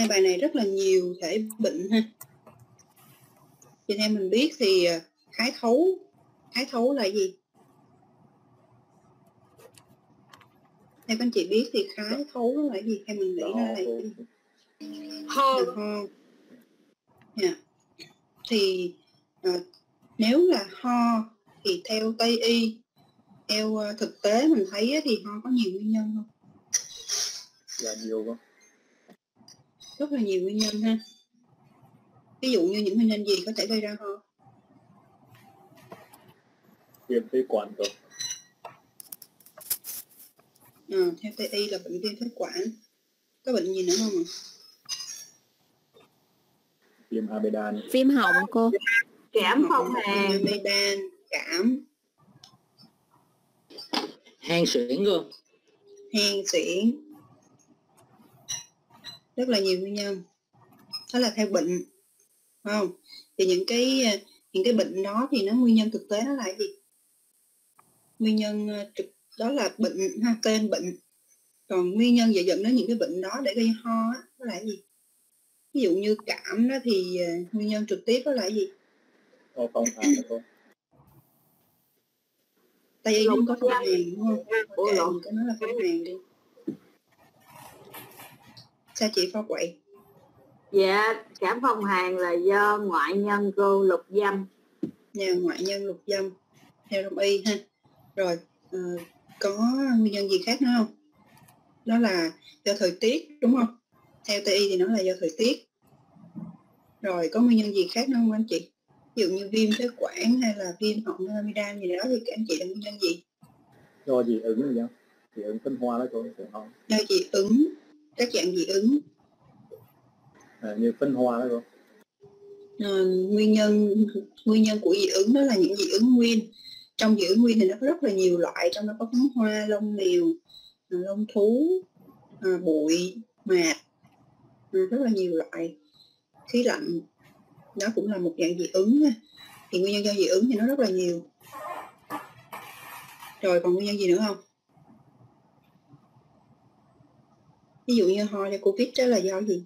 hai bài này rất là nhiều thể bệnh ha. Thì theo mình biết thì à, khái thấu khái thấu là gì? Theo các anh chị biết thì khái thấu là gì? Theo mình nghĩ nó là gì? Ho ho Dạ. thì à, nếu là ho thì theo tây y theo à, thực tế mình thấy thì ho có nhiều nguyên nhân không? Là nhiều không rất là nhiều nguyên nhân ha. Ví dụ như những nguyên nhân gì có thể gây ra ho? Viêm phế quản rồi Ờ, theo tây y là bệnh viêm phế quản. Có bệnh gì nữa không ạ? Viêm amidan viêm họng cô. Cảm phong Viêm hàn amidan cảm. Hang suyễn cô hen suyễn rất là nhiều nguyên nhân. Đó là theo bệnh phải không? Thì những cái ờ, những cái bệnh đó thì nó nguyên nhân thực tế nó là cái gì? Nguyên nhân ờ, trực đó là bệnh ha tên bệnh. Còn nguyên nhân dẫn dẫn đến những cái bệnh đó để gây ho á, đó là cái gì? Ví dụ như cảm đó thì ờ, nguyên nhân trực tiếp đó là cái gì? Phong hàn đó cô. Tây y không có phong hàn đúng không? Ủa, cứ nói là phong hàn đi sao chị pha quậy dạ cảm phong hàn là do ngoại nhân cô lục dâm. Nhà ngoại nhân lục dâm theo đông y. Ha rồi ờ, có nguyên nhân gì khác nữa không? Đó là do thời tiết đúng không? Theo tây y thì nó là do thời tiết. Rồi có nguyên nhân gì khác nữa không anh chị? Ví dụ như viêm phế quản hay là viêm họng amidan gì đó thì các anh chị là nguyên nhân gì? Do dị ứng gì không dị ứng phân hoa đó cô sẽ ho do dị ứng các dạng dị ứng. À, như phân hoa đó cô Ờ, nguyên nhân nguyên nhân của dị ứng đó là những dị ứng nguyên. Trong dị ứng nguyên thì nó có rất là nhiều loại trong đó có phấn hoa lông mèo à, lông thú à, bụi mạt à, rất là nhiều loại. Khí lạnh đó cũng là một dạng dị ứng thì nguyên nhân do dị ứng thì nó rất là nhiều. Rồi còn nguyên nhân gì nữa không ví dụ như ho do covid đó là do gì?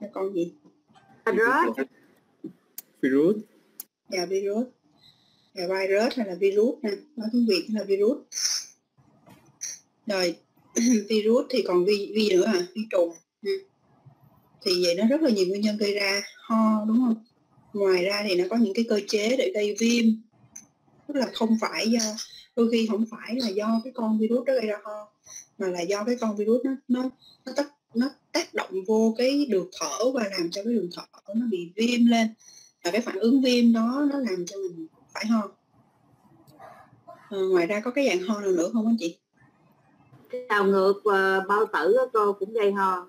Do con gì? Rớt virus là virus. Là virus. Hay là virus nè nói tiếng việt là virus. Rồi virus thì còn vi vi nữa à vi trùng. Ha. thì vậy nó rất là nhiều nguyên nhân gây ra ho đúng không? Ngoài ra thì nó có những cái cơ chế để gây viêm. Tức là không phải do đôi khi không phải là do cái con virus đó gây ra ho mà là do cái con virus nó nó nó tác nó tác động vô cái đường thở và làm cho cái đường thở nó bị viêm lên. Và cái phản ứng viêm đó nó làm cho mình phải ho. Ờ, ngoài ra có cái dạng ho nào nữa không anh chị? Trào ngược và bao tử cô cũng gây ho.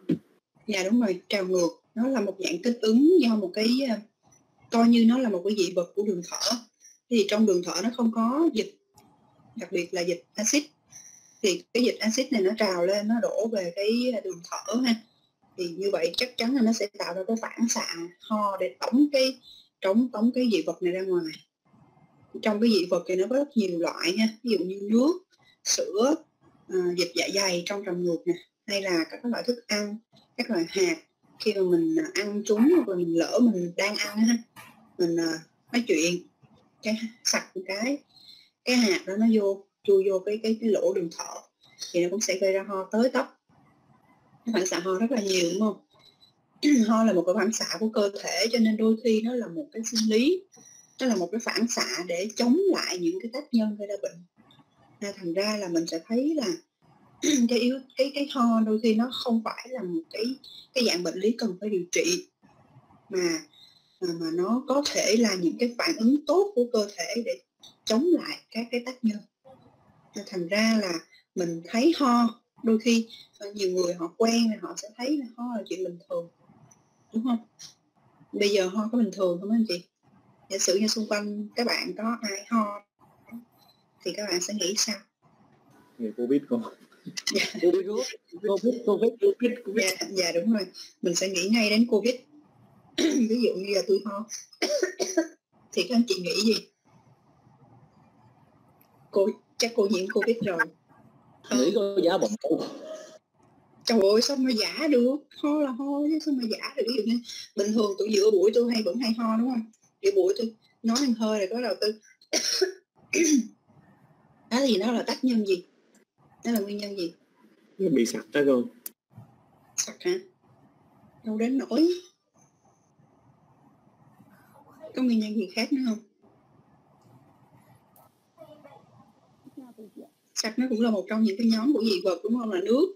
Dạ đúng rồi. Trào ngược nó là một dạng kích ứng do một cái ờ, coi như nó là một cái dị vật của đường thở. Thì trong đường thở nó không có dịch đặc biệt là dịch axit thì cái dịch axit này nó trào lên nó đổ về cái đường thở ha. Thì như vậy chắc chắn là nó sẽ tạo ra cái phản xạ ho để tống cái tống tống cái dị vật này ra ngoài. Trong cái dị vật thì nó có rất nhiều loại ha ví dụ như nước sữa à, dịch dạ dày trong trầm ngược nè hay là các loại thức ăn các loại hạt. Khi mà mình ờ, ăn chúng hoặc là mình lỡ mình đang ăn ha mình à, nói chuyện cái sặc một cái cái hạt đó nó vô chui vô cái cái cái lỗ đường thở thì nó cũng sẽ gây ra ho tới tóc. Cái phản xạ ho rất là nhiều đúng không? Ho là một cái phản xạ của cơ thể cho nên đôi khi nó là một cái sinh lý nó là một cái phản xạ để chống lại những cái tác nhân gây ra bệnh. À, thành ra là mình sẽ thấy là cái yếu cái cái ho đôi khi nó không phải là một cái cái dạng bệnh lý cần phải điều trị mà mà, mà nó có thể là những cái phản ứng tốt của cơ thể để chống lại các cái tác nhân thành ra là mình thấy ho. Đôi khi ờ, nhiều người họ quen là họ sẽ thấy là ho là chuyện bình thường đúng không? Bây giờ ho có bình thường không anh chị? Giả sử như xung quanh các bạn có ai ho thì các bạn sẽ nghĩ sao? Người covid cô virus covid covid covid covid dạ, dạ đúng rồi. Mình sẽ nghĩ ngay đến covid. Ví dụ như là tôi ho. Thì các anh chị nghĩ gì? Cô chắc cô nhiễm covid rồi. Nghĩ có giả bộ. Trời ơi sao mà giả được? Ho là ho chứ sao mà giả được? Ví dụ như bình thường tụi giữa buổi tôi hay vẫn hay ho đúng không? Giữa buổi tôi nói ăn hơi là có đầu tư. Đó thì nó là tác nhân gì? Nó là nguyên nhân gì? Nó bị sặc đó cô. Sặc hả? Đâu đến nổi có nguyên nhân gì khác nữa không sặc nó cũng là một trong những cái nhóm của dị vật đúng không? Là nước.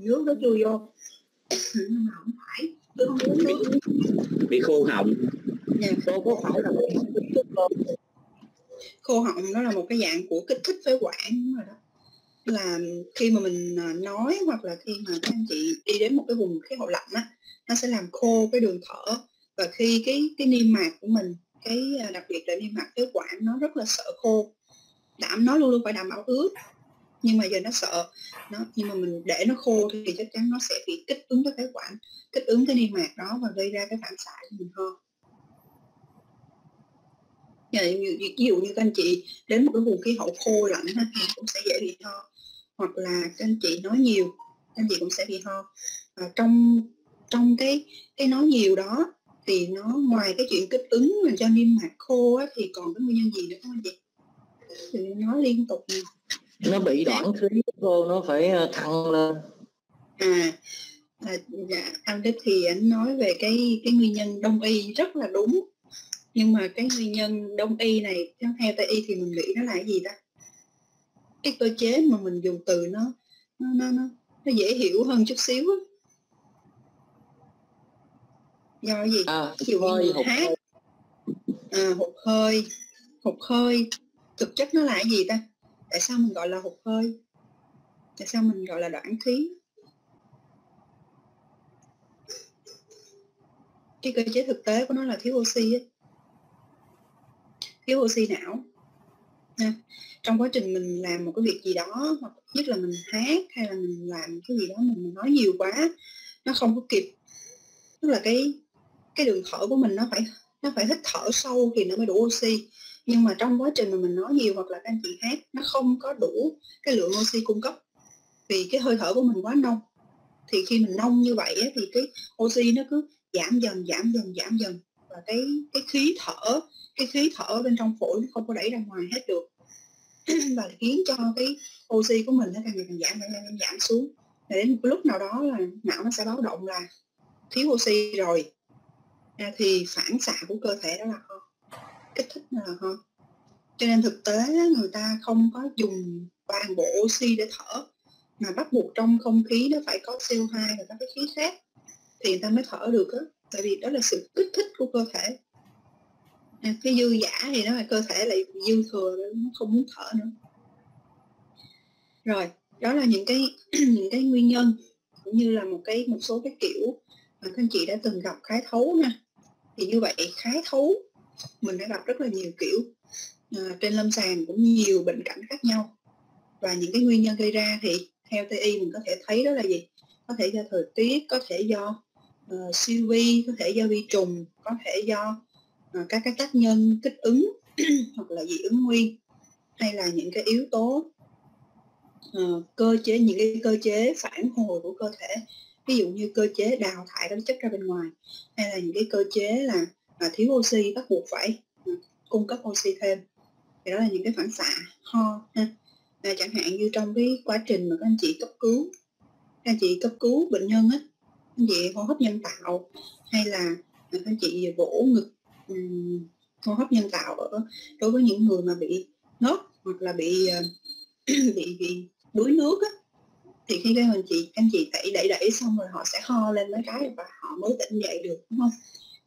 Nước nó chui vô. Nhưng mà không phải. Tôi không uống nước. Bị khô họng. Dạ. cô có phải là khô họng nó là một cái dạng của kích thích phế quản đúng rồi đó. Là khi mà mình à, nói hoặc là khi mà các anh chị đi đến một cái vùng khí hậu lạnh á nó sẽ làm khô cái đường thở. Và khi cái cái niêm mạc của mình cái à, đặc biệt là niêm mạc phế quản nó rất là sợ khô đảm nó luôn luôn phải đảm bảo ướt nhưng mà giờ nó sợ nó nhưng mà mình để nó khô thì chắc chắn nó sẽ bị kích ứng cái phế quản kích ứng cái niêm mạc đó và gây ra cái phản xạ cho mình ho dạ, ví dụ, như các anh chị đến một cái vùng khí hậu khô lạnh thì cũng sẽ dễ bị ho. Hoặc là các anh chị nói nhiều các anh chị cũng sẽ bị ho. À, trong trong cái cái nói nhiều đó thì nó ngoài cái chuyện kích ứng làm cho niêm mạc khô á, thì còn cái nguyên nhân gì nữa không anh chị? Thì nói liên tục. Nó bị đoạn khí cô nó phải ờ, thăng lên. À, à dạ, anh Đức thì anh nói về cái cái nguyên nhân đông y rất là đúng. Nhưng mà cái nguyên nhân đông y này theo tây y thì mình nghĩ nó là cái gì ta? Cái cơ chế mà mình dùng từ nó nó nó nó, nó dễ hiểu hơn chút xíu á. Do cái gì? À, hơi mình hụt hát. hơi. à, hụt hơi hụt hơi thực chất nó là cái gì ta? Tại sao mình gọi là hụt hơi? Tại sao mình gọi là đoạn khí? Cái cơ chế thực tế của nó là thiếu oxy ấy. thiếu oxy não ha. trong quá trình mình làm một cái việc gì đó, hoặc nhất là mình hát, hay là mình làm cái gì đó mình nói nhiều quá, nó không có kịp. Tức là cái cái đường thở của mình nó phải nó phải hít thở sâu thì nó mới đủ oxy nhưng mà trong quá trình mà mình nói nhiều hoặc là các anh chị hát nó không có đủ cái lượng oxy cung cấp. Vì cái hơi thở của mình quá nông. Thì khi mình nông như vậy á, thì cái oxy nó cứ giảm dần giảm dần giảm dần. Và cái cái khí thở cái khí thở bên trong phổi nó không có đẩy ra ngoài hết được. Và khiến cho cái oxy của mình nó càng ngày càng giảm càng ngày càng giảm xuống. Để đến một lúc nào đó là não nó sẽ báo động là thiếu oxy rồi. À, thì phản xạ của cơ thể đó là ho kích thích nào hả? cho nên thực tế người ta không có dùng toàn bộ oxy để thở, mà bắt buộc trong không khí nó phải có CO2 và các cái khí khác thì người ta mới thở được á. Tại vì đó là sự kích thích của cơ thể. Cái dư giả thì nó là cơ thể lại dư thừa nó không muốn thở nữa. Rồi, đó là những cái những cái nguyên nhân, cũng như là một cái, một số cái kiểu mà các anh chị đã từng gặp khái thấu nha. Thì như vậy, khái thấu mình đã gặp rất là nhiều kiểu à, trên lâm sàng cũng nhiều bệnh cảnh khác nhau. Và những cái nguyên nhân gây ra thì theo TI mình có thể thấy đó là gì? Có thể do thời tiết có thể do uh, siêu vi có thể do vi trùng có thể do uh, các cái tác nhân kích ứng hoặc là dị ứng nguyên hay là những cái yếu tố uh, cơ chế những cái cơ chế phản hồi của cơ thể. Ví dụ như cơ chế đào thải các chất ra bên ngoài hay là những cái cơ chế là à, thiếu oxy bắt buộc phải à, cung cấp oxy thêm. Thì đó là những cái phản xạ ho ha. À, chẳng hạn như trong cái quá trình mà các anh chị cấp cứu các anh chị cấp cứu bệnh nhân á anh chị hô hấp nhân tạo hay là các anh chị vỗ ngực um, hô hấp nhân tạo ở đối với những người mà bị ngất hoặc là bị uh, bị bị đuối nước á thì khi các anh chị anh chị đẩy đẩy đẩy xong rồi họ sẽ ho lên mấy cái và họ mới tỉnh dậy được đúng không?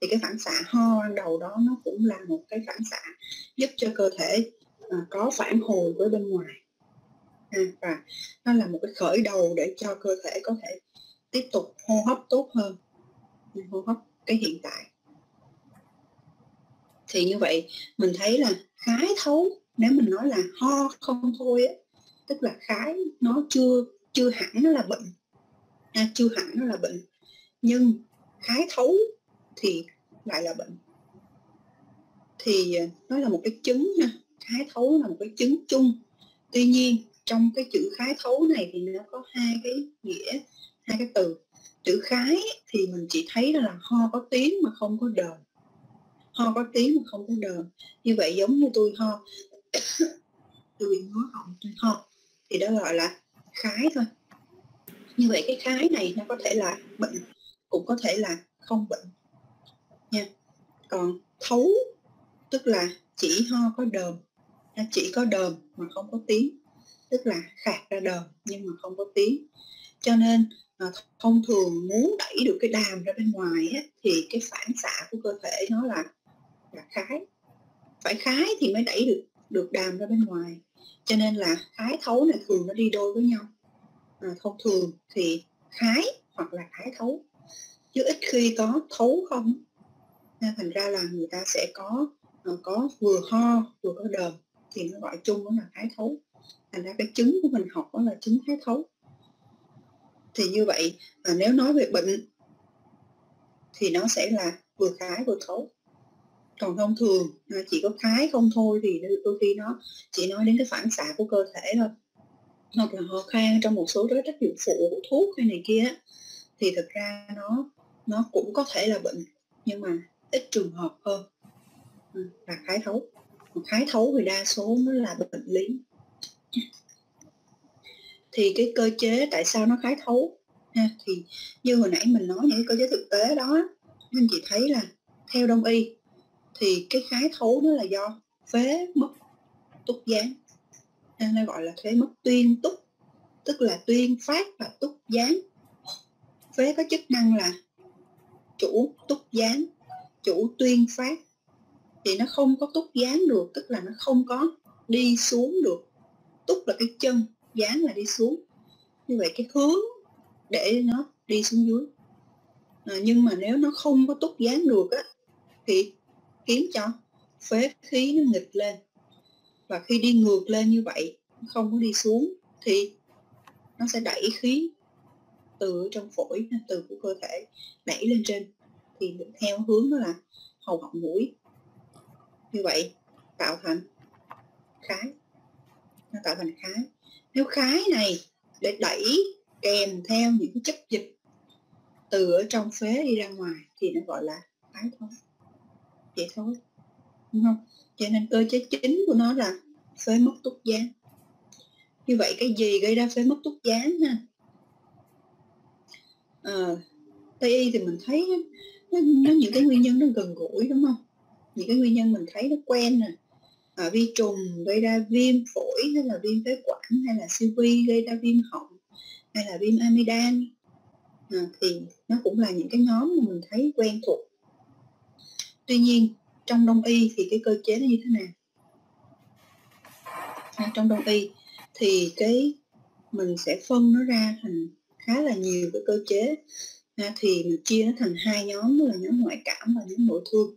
Thì cái phản xạ ho đầu đó nó cũng là một cái phản xạ giúp cho cơ thể à, có phản hồi với bên ngoài. À, và nó là một cái khởi đầu để cho cơ thể có thể tiếp tục hô hấp tốt hơn à, hô hấp cái hiện tại. Thì như vậy mình thấy là khái thấu nếu mình nói là ho không thôi á tức là khái nó chưa chưa hẳn nó là bệnh à, chưa hẳn nó là bệnh. Nhưng khái thấu thì lại là bệnh. Thì à, nó là một cái chứng nha, khái thấu là một cái chứng chung. Tuy nhiên, trong cái chữ khái thấu này thì nó có hai cái nghĩa, hai cái từ. Chữ khái thì mình chỉ thấy là ho có tiếng mà không có đờm. Ho có tiếng mà không có đờm. Như vậy giống như tôi ho. Tôi bị ngứa họng, tôi ho. Thì đó gọi là khái thôi. Như vậy cái khái này nó có thể là bệnh, cũng có thể là không bệnh còn thấu tức là chỉ ho có đờm chỉ có đờm mà không có tiếng tức là khạc ra đờm nhưng mà không có tiếng. Cho nên à, thông thường muốn đẩy được cái đàm ra bên ngoài á, thì cái phản xạ của cơ thể nó là là khái. Phải khái thì mới đẩy được được đàm ra bên ngoài. Cho nên là khái thấu này thường nó đi đôi với nhau. À, thông thường thì khái hoặc là khái thấu. Chứ ít khi có thấu không nên thành ra là người ta sẽ có ờ, có vừa ho vừa có đờm thì nó gọi chung đó là thái thấu. Thành ra cái chứng của mình học đó là chứng thái thấu. Thì như vậy à, nếu nói về bệnh thì nó sẽ là vừa khái vừa thấu. Còn thông thường ờ, chỉ có khái không thôi thì đôi khi nó chỉ nói đến cái phản xạ của cơ thể thôi. Hoặc là ho khan trong một số cái tác dụng phụ của thuốc hay này kia thì thực ra nó nó cũng có thể là bệnh nhưng mà ít trường hợp hơn. Và là khái thấu. Khái thấu thì đa số nó là bệnh lý. Thì cái cơ chế tại sao nó khái thấu ha, thì như hồi nãy mình nói những cái cơ chế thực tế đó anh chị thấy là theo đông y thì cái khái thấu nó là do phế mất túc gián. Nên nó gọi là phế mất tuyên túc tức là tuyên phát và túc gián. Phế có chức năng là chủ túc gián chủ tuyên phát thì nó không có túc gián được tức là nó không có đi xuống được. Túc là cái chân dán là đi xuống. Như vậy cái hướng để nó đi xuống dưới. À, nhưng mà nếu nó không có túc dán được á thì khiến cho phế khí nó nghịch lên. Và khi đi ngược lên như vậy không có đi xuống thì nó sẽ đẩy khí từ trong phổi từ của cơ thể đẩy lên trên thì theo hướng đó là hầu họng mũi. Như vậy tạo thành khái. Nó tạo thành khái. Nếu khái này để đẩy kèm theo những cái chất dịch từ ở trong phế đi ra ngoài thì nó gọi là khái thôi vậy thôi đúng không? Cho nên cơ chế chính của nó là phế mất túc gián như vậy cái gì gây ra phế mất túc gián ha? À, tây y thì mình thấy nó, nó những cái nguyên nhân nó gần gũi đúng không? Những cái nguyên nhân mình thấy nó quen nè. À, vi trùng gây ra viêm phổi hay là viêm phế quản hay là siêu vi gây ra viêm họng hay là viêm amidan à, thì nó cũng là những cái nhóm mà mình thấy quen thuộc. Tuy nhiên trong đông y thì cái cơ chế nó như thế nào? À, trong đông y thì cái mình sẽ phân nó ra thành khá là nhiều cái cơ chế thì mình chia nó thành hai nhóm là nhóm ngoại cảm và nhóm nội thương.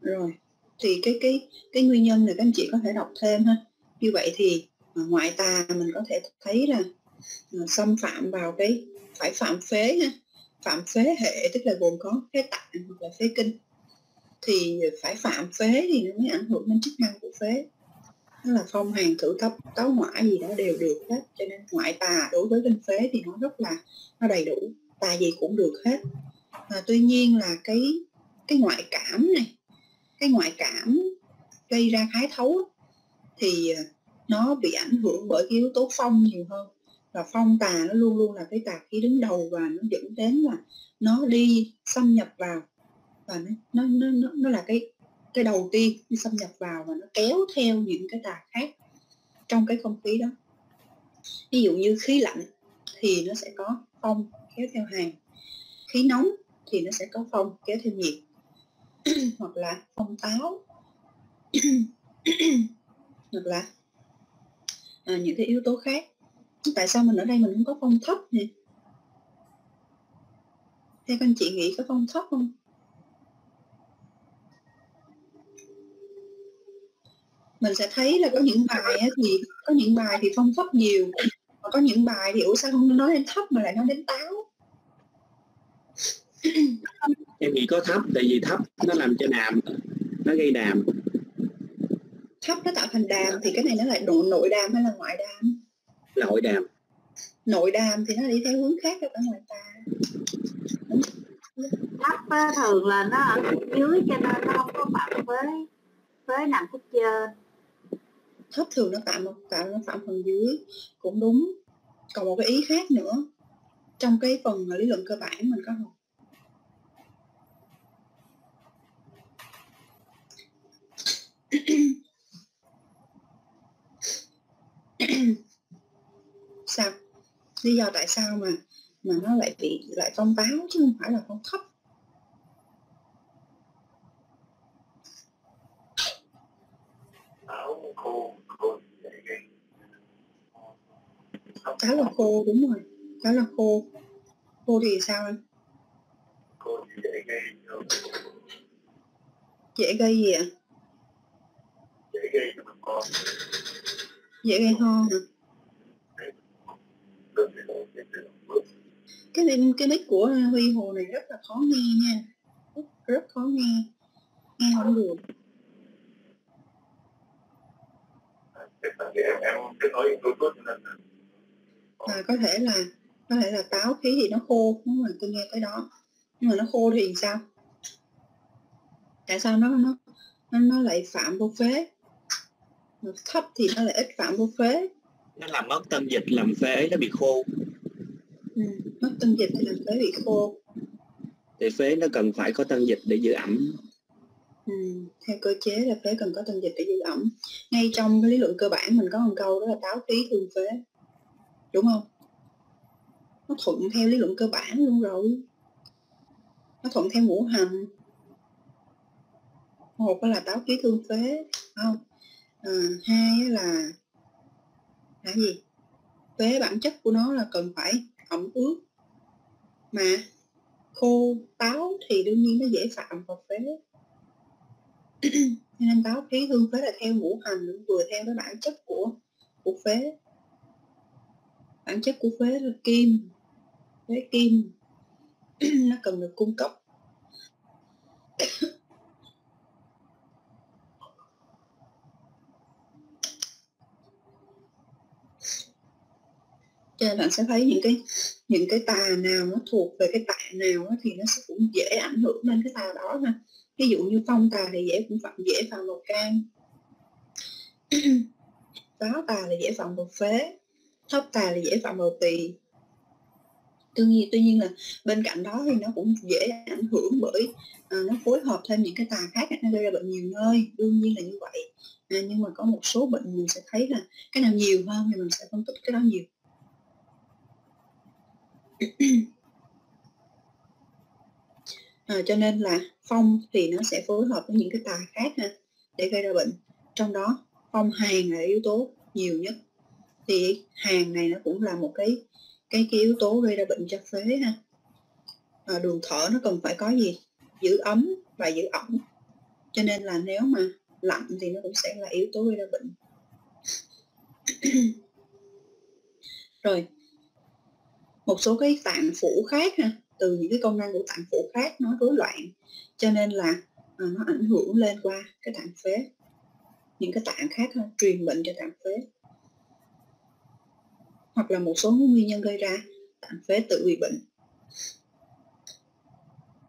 Rồi, thì cái cái cái nguyên nhân này các anh chị có thể đọc thêm ha. Như vậy thì à, ngoại tà mình có thể thấy là à, xâm phạm vào cái, phải phạm phế ha phạm phế hệ, tức là gồm có phế tạng hoặc là phế kinh. Thì phải phạm phế thì nó mới ảnh hưởng đến chức năng của phế. Đó là phong hàn, thử cấp táo hỏa gì đó đều được hết, cho nên ngoại tà đối với kinh phế thì nó rất là, nó đầy đủ tài gì cũng được hết. À, tuy nhiên là cái cái ngoại cảm này cái ngoại cảm gây ra khái thấu thì à, nó bị ảnh hưởng bởi cái yếu tố phong nhiều hơn. Và phong tà nó luôn luôn là cái tà khí đứng đầu và nó dẫn đến là nó đi xâm nhập vào. Và nó nó nó, nó là cái cái đầu tiên đi xâm nhập vào và nó kéo theo những cái tà khác trong cái không khí đó. Ví dụ như khí lạnh thì nó sẽ có phong kéo theo hàng. Khí nóng thì nó sẽ có phong kéo theo nhiệt. Hoặc là phong táo. Hoặc là à, những cái yếu tố khác. Tại sao mình ở đây mình không có phong thấp nè theo các anh chị nghĩ có phong thấp không? Mình sẽ thấy là có những bài thì có những bài thì phong thấp nhiều. Có những bài thì ủa sao không nói đến thấp mà lại nói đến táo? Em nghĩ có thấp tại vì thấp nó làm cho đàm nó gây đàm. Thấp nó tạo thành đàm thì cái này nó lại nội nội đàm hay là ngoại đàm? Nội đàm. Nội đàm thì nó đi theo hướng khác cả ngoại tà thấp thường là nó ở phía dưới cho nên nó không có phạm với với nằm phía trên. Thấp thường nó tạo một tạo nó phạm phần dưới cũng đúng. Còn một cái ý khác nữa trong cái phần lý luận cơ bản mình có học sao? Lý do tại sao mà mà nó lại bị, lại phong báo chứ không phải là phong thấp. Cá là khô, đúng rồi. Cá là khô. Khô thì sao anh? Dễ gây gì ạ? Dễ gây ho. Cái bên cái mic của Huy Hồ này rất là khó nghe nha. Rất, rất khó nghe. Nghe không được. À, có thể là có thể là táo khí thì nó khô đúng rồi tôi nghe cái đó. Nhưng mà nó khô thì sao? Tại sao nó nó nó, nó lại phạm vô phế? Thấp thì nó lại ít phạm vô phế. Nó làm mất tâm dịch làm phế nó bị khô. Ừ, mất tâm dịch thì làm phế bị khô. Thì phế nó cần phải có tân dịch để giữ ẩm. Ừ, theo cơ chế là phế cần có tân dịch để giữ ẩm. Ngay trong cái lý luận cơ bản mình có một câu đó là táo khí thương phế. Đúng không? Nó thuận theo lý luận cơ bản luôn rồi. Nó thuận theo ngũ hành. Một là táo khí thương phế không à, hai là là gì? Phế bản chất của nó là cần phải ẩm ướt. Mà khô táo thì đương nhiên nó dễ phạm vào phế. Nên táo khí hương phế là theo ngũ hành vừa theo cái bản chất của của phế. Bản chất của phế là kim phế kim. Nó cần được cung cấp. Cho bạn sẽ thấy những cái những cái tà nào nó thuộc về cái tà nào thì nó sẽ cũng dễ ảnh hưởng lên cái tà đó ha. Ví dụ như phong tà thì dễ cũng phạm dễ phạm vào can. Táo tà là dễ phạm vào phế thấp tà là dễ phạm vào tỳ. Tuy nhiên tuy nhiên là bên cạnh đó thì nó cũng dễ ảnh hưởng bởi à, nó phối hợp thêm những cái tà khác nó gây ra bệnh nhiều nơi. Đương nhiên là như vậy. À, nhưng mà có một số bệnh mình sẽ thấy là cái nào nhiều hơn thì mình sẽ phân tích cái đó nhiều. à, cho nên là phong thì nó sẽ phối hợp với những cái tà khác ha, để gây ra bệnh. Trong đó phong hàn là yếu tố nhiều nhất. Thì hàn này nó cũng là một cái cái, cái yếu tố gây ra bệnh cho phế ha. À, đường thở nó cần phải có gì? Giữ ấm và giữ ẩm. Cho nên là nếu mà lạnh thì nó cũng sẽ là yếu tố gây ra bệnh. Rồi một số cái tạng phủ khác ha từ những cái công năng của tạng phủ khác nó rối loạn cho nên là à, nó ảnh hưởng lên qua cái tạng phế. Những cái tạng khác ha, truyền bệnh cho tạng phế. Hoặc là một số nguyên nhân gây ra tạng phế tự bị bệnh.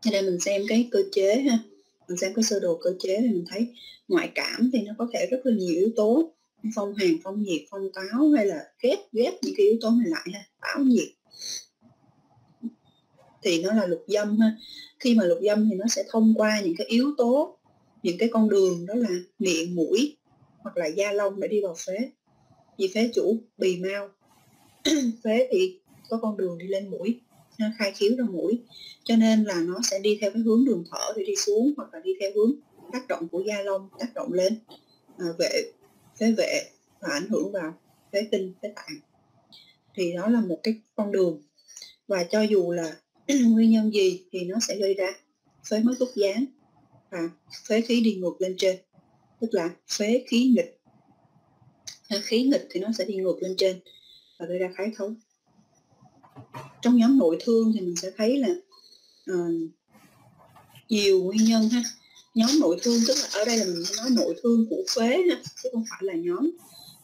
Ở đây mình xem cái cơ chế ha mình xem cái sơ đồ cơ chế thì mình thấy ngoại cảm thì nó có thể rất là nhiều yếu tố phong hàn phong nhiệt phong táo hay là ghép ghép những cái yếu tố này lại ha táo nhiệt thì nó là lục dâm ha. Khi mà lục dâm thì nó sẽ thông qua những cái yếu tố những cái con đường đó là miệng mũi hoặc là da lông để đi vào phế. Vì phế chủ bì mau. Phế thì có con đường đi lên mũi nó khai khiếu ra mũi. Cho nên là nó sẽ đi theo cái hướng đường thở để đi xuống hoặc là đi theo hướng tác động của da lông tác động lên à, vệ phế vệ và ảnh hưởng vào phế tinh phế tạng thì đó là một cái con đường. Và cho dù là nguyên nhân gì thì nó sẽ gây ra phế mất túc gián và phế khí đi ngược lên trên tức là phế khí nghịch. Khí nghịch thì nó sẽ đi ngược lên trên và gây ra khái thấu trong nhóm nội thương thì mình sẽ thấy là uh, nhiều nguyên nhân ha. Nhóm nội thương tức là ở đây là mình nói nội thương của phế ha chứ không phải là nhóm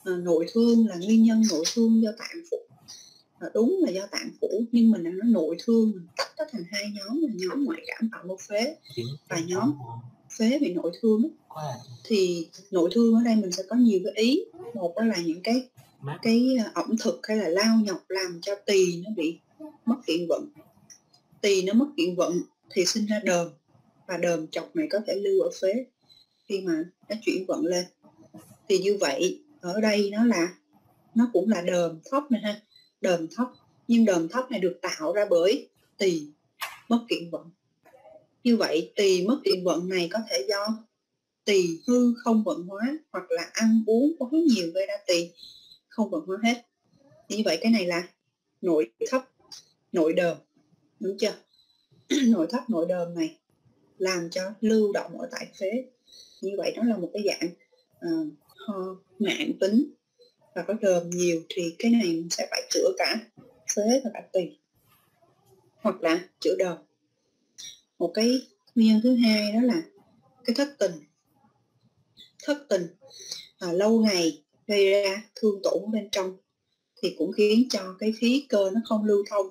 uh, nội thương là nguyên nhân nội thương do tạng phụ đúng là do tạng phủ nhưng mình đang nói nội thương mình tách nó thành hai nhóm là nhóm ngoại cảm phạm mô phế. Và nhóm phế bị nội thương thì nội thương ở đây mình sẽ có nhiều cái ý. Một đó là những cái cái à, ẩm thực hay là lao nhọc làm cho tỳ nó bị mất kiện vận. Tỳ nó mất kiện vận thì sinh ra đờm. Và đờm chọc này có thể lưu ở phế khi mà nó chuyển vận lên. Thì như vậy ở đây nó là nó cũng là đờm thóc này ha đờm thấp nhưng đờm thấp này được tạo ra bởi tỳ mất kiện vận. Như vậy tỳ mất kiện vận này có thể do tỳ hư không vận hóa hoặc là ăn uống quá nhiều gây ra tỳ không vận hóa hết. Như vậy cái này là nội thấp nội đờm đúng chưa? Nội thấp nội đờm này làm cho lưu động ở tại phế. Như vậy đó là một cái dạng ờ, uh, ho mạng tính và có đờm nhiều thì cái này mình sẽ phải chữa cả phế và cả tỳ hoặc là chữa đờm một cái nguyên nhân thứ hai đó là cái thất tình. Thất tình à, lâu ngày gây ra thương tổn bên trong thì cũng khiến cho cái khí cơ nó không lưu thông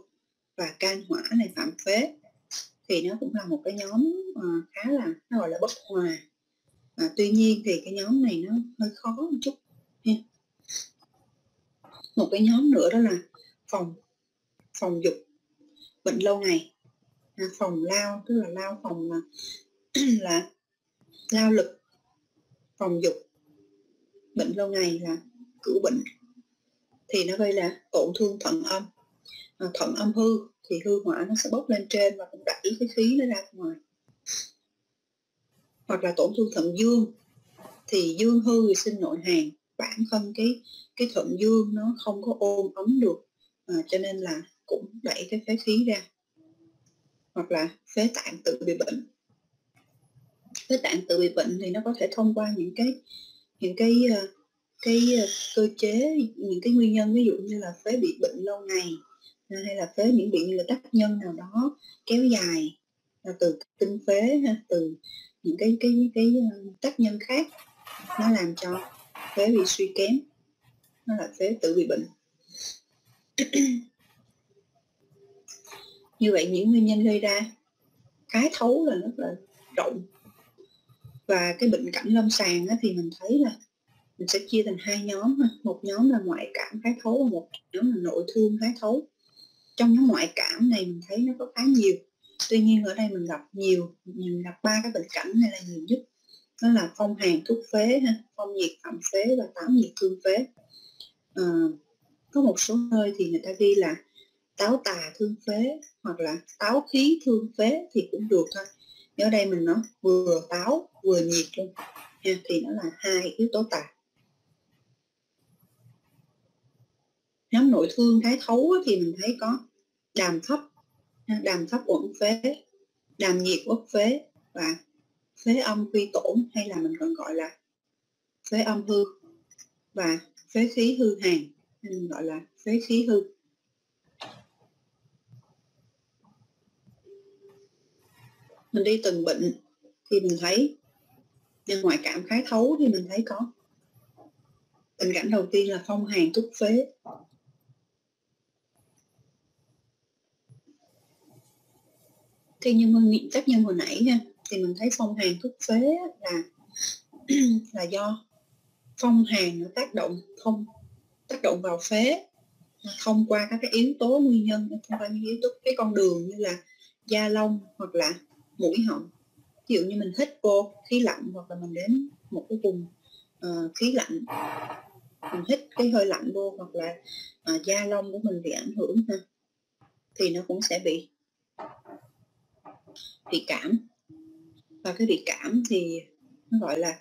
và can hỏa này phạm phế. Thì nó cũng là một cái nhóm à, khá là nó gọi là bất hòa. À, tuy nhiên thì cái nhóm này nó hơi khó một chút nha một cái nhóm nữa đó là phòng phòng dục bệnh lâu ngày. À, phòng lao tức là lao phòng là là lao lực phòng dục bệnh lâu ngày là cửu bệnh. Thì nó gây là tổn thương thận âm. À, thận âm hư thì hư hỏa nó sẽ bốc lên trên và cũng đẩy cái khí nó ra ngoài. Hoặc là tổn thương thận dương. Thì dương hư thì sinh nội hàn bản thân cái cái thuận dương nó không có ôm ấm được à, cho nên là cũng đẩy cái phế khí ra. Hoặc là phế tạng tự bị bệnh. Phế tạng tự bị bệnh thì nó có thể thông qua những cái những cái à, cái à, cơ chế những cái nguyên nhân ví dụ như là phế bị bệnh lâu ngày à, hay là phế những bệnh như là tác nhân nào đó kéo dài là từ tinh phế từ những cái cái cái tác nhân khác nó làm cho phế bị suy kém nó là phế tự bị bệnh. Như vậy những nguyên nhân gây ra, cái thấu là rất là rộng. Và cái bệnh cảnh lâm sàng thì mình thấy là mình sẽ chia thành hai nhóm một nhóm là ngoại cảm khái thấu và một nhóm là nội thương khái thấu. Trong nhóm ngoại cảm này mình thấy nó có khá nhiều. Tuy nhiên ở đây mình gặp nhiều, mình gặp ba cái bệnh cảnh này là nhiều nhất. Đó là phong hàn thuốc phế ha, phong nhiệt phạm phế và táo nhiệt thương phế. Ờ, có một số nơi thì người ta ghi là táo tà thương phế hoặc là táo khí thương phế thì cũng được thôi. Ở đây mình nói vừa táo vừa nhiệt luôn ha, thì nó là hai yếu tố tà. Nhóm nội thương thái thấu thì mình thấy có đàm thấp đàm thấp uẩn phế đàm nhiệt uất phế và phế âm quy tổn hay là mình còn gọi là phế âm hư. Và phế khí hư hàn mình gọi là phế khí hư. Mình đi từng bệnh thì mình thấy nhân ngoại cảm khái thấu thì mình thấy có. Tình cảnh đầu tiên là phong hàn túc phế. Thì như mình tác nhân hồi nãy nha, thì mình thấy phong hàn túc phế là là do phong hàn nó tác động không tác động vào phế thông qua các cái yếu tố nguyên nhân thông qua những yếu tố cái con đường như là da lông hoặc là mũi họng. Ví dụ như mình hít vô khí lạnh hoặc là mình đến một cái vùng uh, khí lạnh mình hít cái hơi lạnh vô hoặc là uh, da lông của mình bị ảnh hưởng ha thì nó cũng sẽ bị bị cảm. Và cái bị cảm thì nó gọi là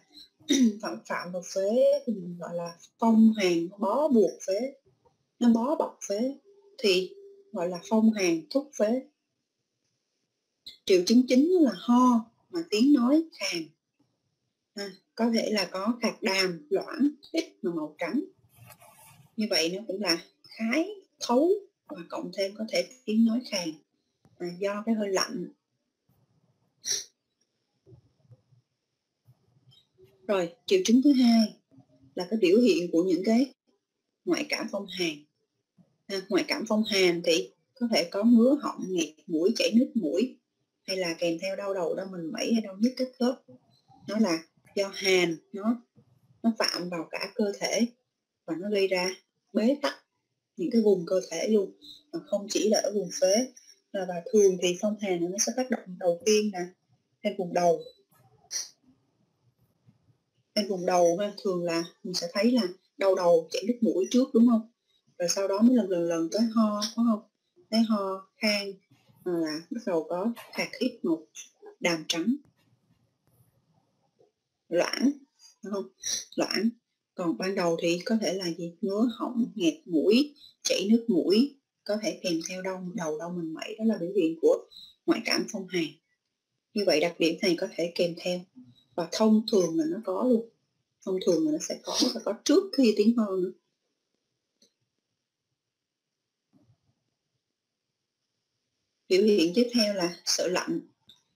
phạm phạm vào phế thì mình gọi là phong hàn bó buộc phế nó bó bọc phế thì gọi là phong hàn thúc phế. Triệu chứng chính là ho mà tiếng nói khàn. À, có thể là có khạc đàm loãng ít mà màu trắng. Như vậy nó cũng là khái thấu và cộng thêm có thể tiếng nói khàn. À, do cái hơi lạnh rồi triệu chứng thứ hai là cái biểu hiện của những cái ngoại cảm phong hàn à, ngoại cảm phong hàn thì có thể có ngứa họng nghẹt mũi chảy nước mũi hay là kèm theo đau đầu đau mình mẩy hay đau nhức các khớp. Nó là do hàn nó nó phạm vào cả cơ thể và nó gây ra bế tắc những cái vùng cơ thể luôn mà không chỉ là ở vùng phế. Và thường thì phong hàn nó sẽ tác động đầu tiên là trên vùng đầu lên vùng đầu ha, thường là mình sẽ thấy là đau đầu chảy nước mũi trước đúng không? Rồi sau đó mới lần lần lần tới ho có không? Tới ho khan là bắt đầu có hạt ít một đàm trắng loãng đúng không? Loãng. Còn ban đầu thì có thể là gì? Ngứa họng nghẹt mũi chảy nước mũi có thể kèm theo đau đầu đau mình mẩy đó là biểu hiện của ngoại cảm phong hàn. Như vậy đặc điểm này có thể kèm theo và thông thường là nó có luôn. Thông thường là nó sẽ có và có trước khi tiếng ho nữa. Biểu hiện tiếp theo là sợ lạnh.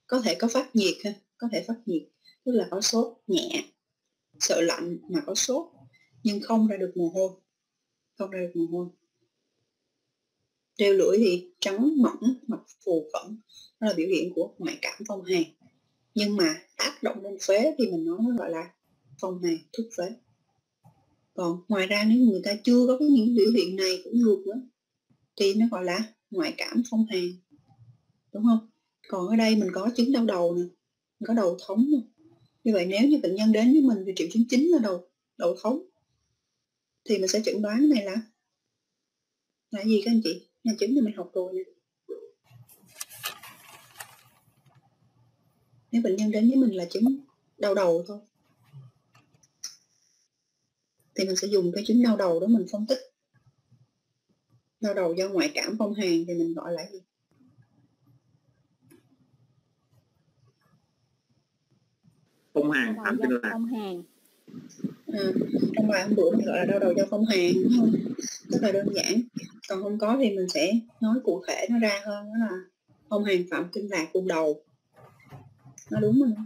Có thể có phát nhiệt ha, có thể phát nhiệt, tức là có sốt nhẹ. Sợ lạnh mà có sốt, nhưng không ra được mồ hôi, không ra được mồ hôi. Treo lưỡi thì trắng mỏng mặt phù phẫn, đó là biểu hiện của ngoại cảm phong hàn nhưng mà tác động lên phế thì mình nói nó gọi là phong hàn thuốc phế còn ngoài ra nếu người ta chưa có cái những biểu hiện này cũng được nữa, thì nó gọi là ngoại cảm phong hàn, đúng không? Còn ở đây mình có chứng đau đầu nè có đầu thống nè. Như vậy nếu như bệnh nhân đến với mình thì triệu chứng chính là đầu đầu thống. Thì mình sẽ chẩn đoán này là là gì các anh chị? Nhà chứng thì mình học rồi nè. Nếu bệnh nhân đến với mình là chứng đau đầu thôi. Thì mình sẽ dùng cái chứng đau đầu đó mình phân tích. Đau đầu do ngoại cảm phong hàn thì mình gọi là gì? Phong hàn phạm kinh lạc phong hàn. À, trong bài hôm bữa mình gọi là đau đầu do phong hàn đúng không? Rất là đơn giản. Còn không có thì mình sẽ nói cụ thể nó ra hơn đó là phong hàn phạm kinh lạc vùng đầu nó đúng không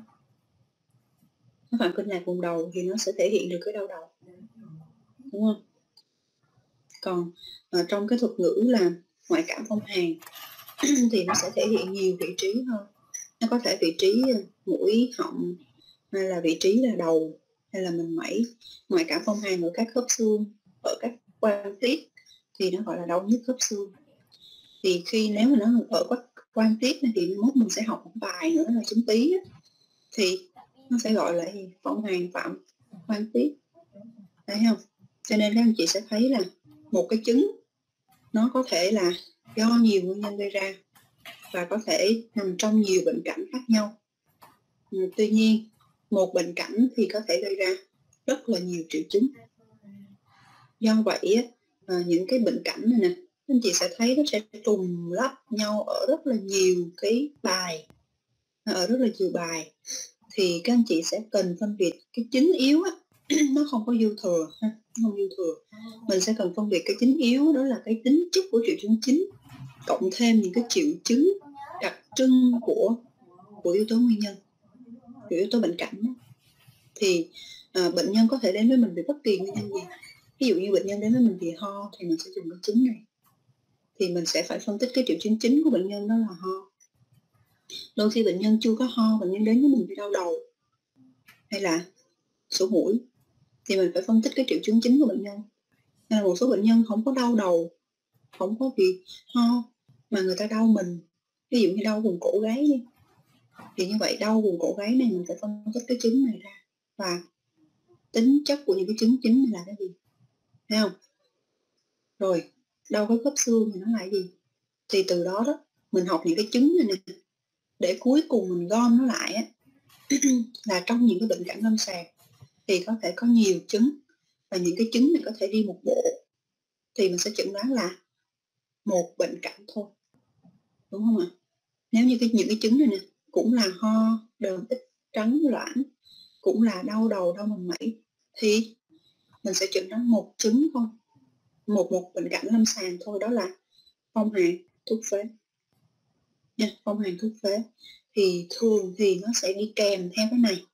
nó phản kinh lạc vùng đầu thì nó sẽ thể hiện được cái đau đầu. Đúng không? Còn ở trong cái thuật ngữ là ngoại cảm phong hàn thì nó sẽ thể hiện nhiều vị trí hơn. Nó có thể vị trí ờ, mũi họng hay là vị trí là đầu hay là mình mẩy ngoại cảm phong hàn ở các khớp xương, ở các quan tiết thì nó gọi là đau nhức khớp xương. Thì khi nếu mà nó ở các quan tiết thì mốt mình sẽ học một bài nữa là chứng tí thì nó sẽ gọi là gì? Phong hàn phạm quan tiết thấy không? Cho nên các anh chị sẽ thấy là một cái chứng nó có thể là do nhiều nguyên nhân gây ra và có thể nằm trong nhiều bệnh cảnh khác nhau. Ừ, tuy nhiên, một bệnh cảnh thì có thể gây ra rất là nhiều triệu chứng. Do vậy ờ, những cái bệnh cảnh này nè anh chị sẽ thấy nó sẽ trùng lắp nhau ở rất là nhiều cái bài. Ở rất là nhiều bài. Thì các anh chị sẽ cần phân biệt cái chính yếu á, nó không có dư thừa không dư thừa. Mình sẽ cần phân biệt cái chính yếu đó là cái tính chất của triệu chứng chính cộng thêm những cái triệu chứng đặc trưng của của yếu tố nguyên nhân của yếu tố bệnh cảnh thì à, bệnh nhân có thể đến với mình vì bất kỳ nguyên nhân gì. Ví dụ như bệnh nhân đến với mình vì ho thì mình sẽ dùng cái chứng này thì mình sẽ phải phân tích cái triệu chứng chính của bệnh nhân đó là ho. Đôi khi bệnh nhân chưa có ho, bệnh nhân đến với mình vì đau đầu hay là sổ mũi thì mình phải phân tích cái triệu chứng chính của bệnh nhân. Nên là một số bệnh nhân không có đau đầu, không có bị ho mà người ta đau mình. Ví dụ như đau vùng cổ gáy đi, thì như vậy đau vùng cổ gáy này mình phải phân tích cái chứng này ra. Và tính chất của những cái chứng chính là cái gì? Thấy không? Rồi đau cái khớp xương thì nó là gì. Thì từ đó đó mình học những cái chứng này nè để cuối cùng mình gom nó lại á, là trong những cái bệnh cảnh lâm sàng thì có thể có nhiều chứng. Và những cái chứng này có thể đi một bộ thì mình sẽ chẩn đoán là một bệnh cảnh thôi. Đúng không ạ? Nếu như cái những cái chứng này nè cũng là ho đờm ít trắng loãng cũng là đau đầu đau mình mẩy thì mình sẽ chẩn đoán một chứng thôi một một bệnh cảnh lâm sàng thôi, đó là phong hàn thuốc phế. Nha, phong hàn thuốc phế. Thì thường thì nó sẽ đi kèm theo cái này.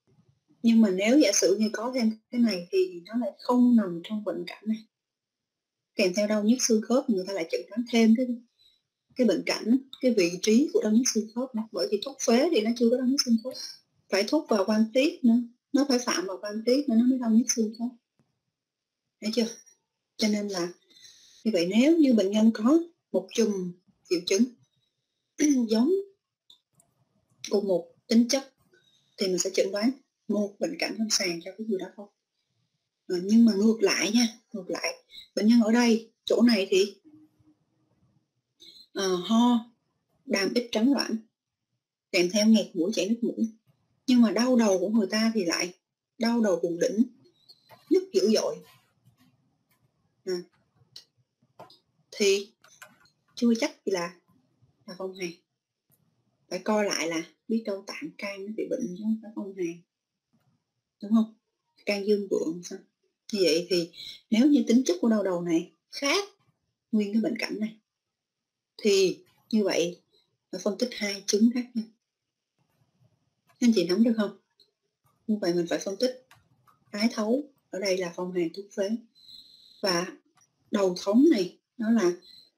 Nhưng mà nếu giả sử như có thêm cái này thì nó lại không nằm trong bệnh cảnh này. Kèm theo đau nhức xương khớp, người ta lại chẩn đoán thêm cái cái bệnh cảnh cái vị trí của đau nhức xương khớp đó. Bởi vì thuốc phế thì nó chưa có đau nhức xương khớp. Phải thuốc vào quan tiết nữa, nó phải phạm vào quan tiết nữa nó mới đau nhức xương khớp. Thấy chưa? Cho nên là như vậy nếu như bệnh nhân có một chùm triệu chứng giống cùng một tính chất thì mình sẽ chẩn đoán một bệnh cảnh lâm sàng cho cái gì đó không à, ờ, nhưng mà ngược lại nha ngược lại bệnh nhân ở đây chỗ này thì à, ho đàm ít trắng loãng kèm theo nghẹt mũi chảy nước mũi. Nhưng mà đau đầu của người ta thì lại đau đầu vùng đỉnh nhức dữ dội à thì chưa chắc là là phong hàn phải coi lại là biết đâu tạng can nó bị bệnh chứ không phải phong hàn đúng không? Can dương vượng sao? Như vậy thì nếu như tính chất của đau đầu này khác nguyên cái bệnh cảnh này, thì như vậy phải phân tích hai chứng khác nhau. Anh chị nắm được không? Như vậy mình phải phân tích ái thấu, ở đây là phong hàn thuốc phế. Và đầu thống này nó là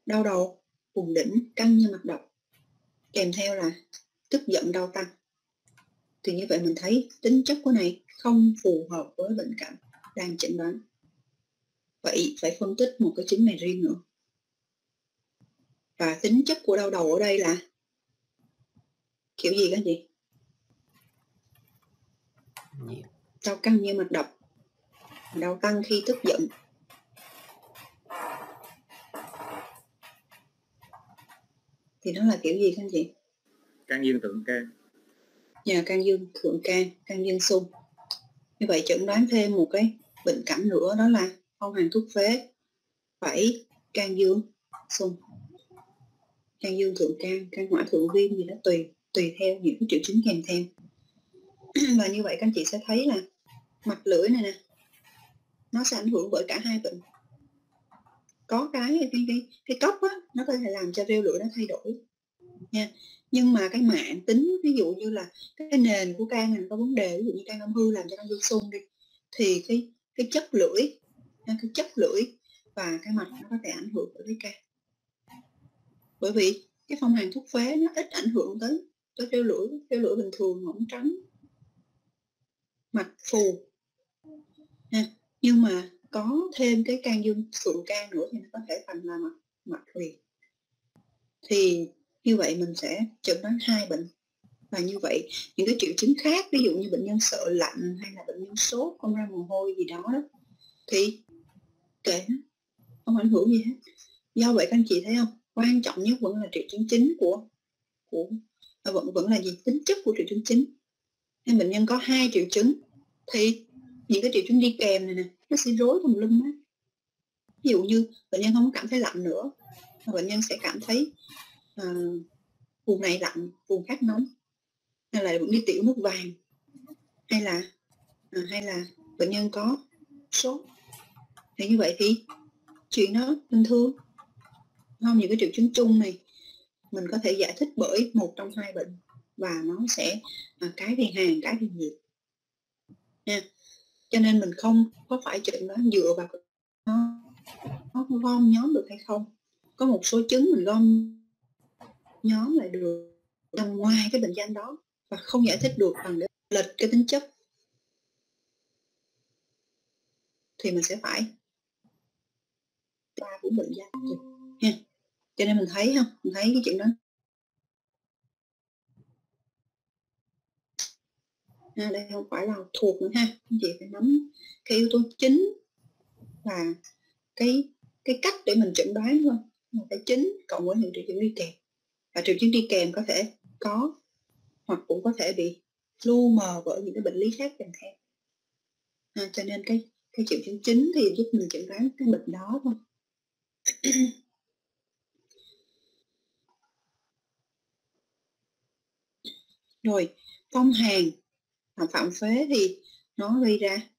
đau đầu vùng đỉnh căng như mặt độc kèm theo là tức giận đau tăng. Thì như vậy mình thấy tính chất của này không phù hợp với bệnh cảnh đang chẩn đoán. Vậy phải phân tích một cái chứng này riêng nữa. Và tính chất của đau đầu ở đây là kiểu gì các chị? Đau căng như mặt đập đau tăng khi tức giận thì nó là kiểu gì các anh chị? Can dương thượng can nhà can dương thượng can can dương xung như vậy chẩn đoán thêm một cái bệnh cảnh nữa đó là phong hàn thuốc phế phải can dương xung can dương thượng can can hỏa thượng viêm gì đó tùy tùy theo những triệu chứng kèm theo. Và như vậy các anh chị sẽ thấy là mặt lưỡi này nè nó sẽ ảnh hưởng bởi cả hai bệnh có cái cái cái, cái cốc á nó có thể làm cho rêu lưỡi nó thay đổi nha nhưng mà cái mạng tính ví dụ như là cái nền của can này có vấn đề ví dụ như can âm hư làm cho can dương sung đi thì cái cái chất lưỡi cái chất lưỡi và cái mạch nó có thể ảnh hưởng tới cái can bởi vì cái phong hàn thuốc phế nó ít ảnh hưởng tới tới rêu lưỡi rêu lưỡi bình thường mỏng trắng mạch phù ha. nhưng mà có thêm cái can dương thượng can nữa thì nó có thể thành là mặt mặt huyệt thì như vậy mình sẽ chẩn đoán hai bệnh. Và như vậy những cái triệu chứng khác ví dụ như bệnh nhân sợ lạnh hay là bệnh nhân sốt không ra mồ hôi gì đó, đó thì kệ không ảnh hưởng gì hết. Do vậy các anh chị thấy không? Quan trọng nhất vẫn là triệu chứng chính của của à, vẫn vẫn là gì? Tính chất của triệu chứng chính. Nên bệnh nhân có hai triệu chứng thì những cái triệu chứng đi kèm này nè nó sẽ rối tùm lum á. Ví dụ như bệnh nhân không cảm thấy lạnh nữa mà bệnh nhân sẽ cảm thấy uh, vùng này lạnh vùng khác nóng hay là bệnh đi tiểu nước vàng hay là à, hay là bệnh nhân có sốt. Thì như vậy thì chuyện đó bình thường. Không những cái triệu chứng chung này mình có thể giải thích bởi một trong hai bệnh và nó sẽ à, cái thì hàng, cái thì nhiệt. Nha cho nên mình không có phải chuyện đó dựa vào nó nó gom nhóm được hay không. Có một số chứng mình gom nhóm lại được nằm ngoài cái bệnh danh đó và không giải thích được bằng cái lệch cái tính chất. Thì mình sẽ phải ba cũng bệnh danh ha cho nên mình thấy không mình thấy cái chuyện đó à, đây không phải là thuộc nữa ha anh chị phải nắm cái yếu tố chính và cái cái cách để mình chẩn đoán thôi một cái chính cộng với những triệu chứng đi kèm. Và triệu chứng đi kèm có thể có hoặc cũng có thể bị lu mờ bởi những cái bệnh lý khác kèm theo à, cho nên cái cái triệu chứng chính thì giúp mình chẩn đoán cái bệnh đó thôi. Rồi phong hàn phạm phế thì nó gây ra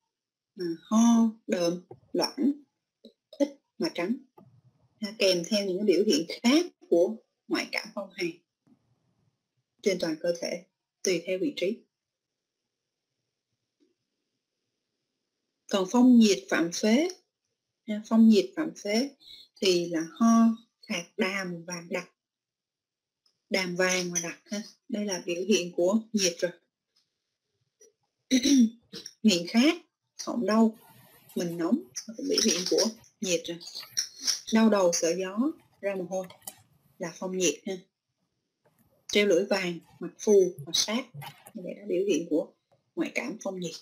à, ho đờm loãng ít mà trắng. À, kèm theo những biểu hiện khác của ngoại cảm phong hàn trên toàn cơ thể tùy theo vị trí. Còn phong nhiệt phạm phế phong nhiệt phạm phế thì là ho khạc đàm vàng đặc đàm vàng và đặc ha. Đây là biểu hiện của nhiệt rồi miệng khác, họng đau mình nóng biểu hiện của nhiệt rồi. Đau đầu sợ gió ra mồ hôi là phong nhiệt ha. Treo lưỡi vàng mặt phù mặt sát như vậy là biểu hiện của ngoại cảm phong nhiệt.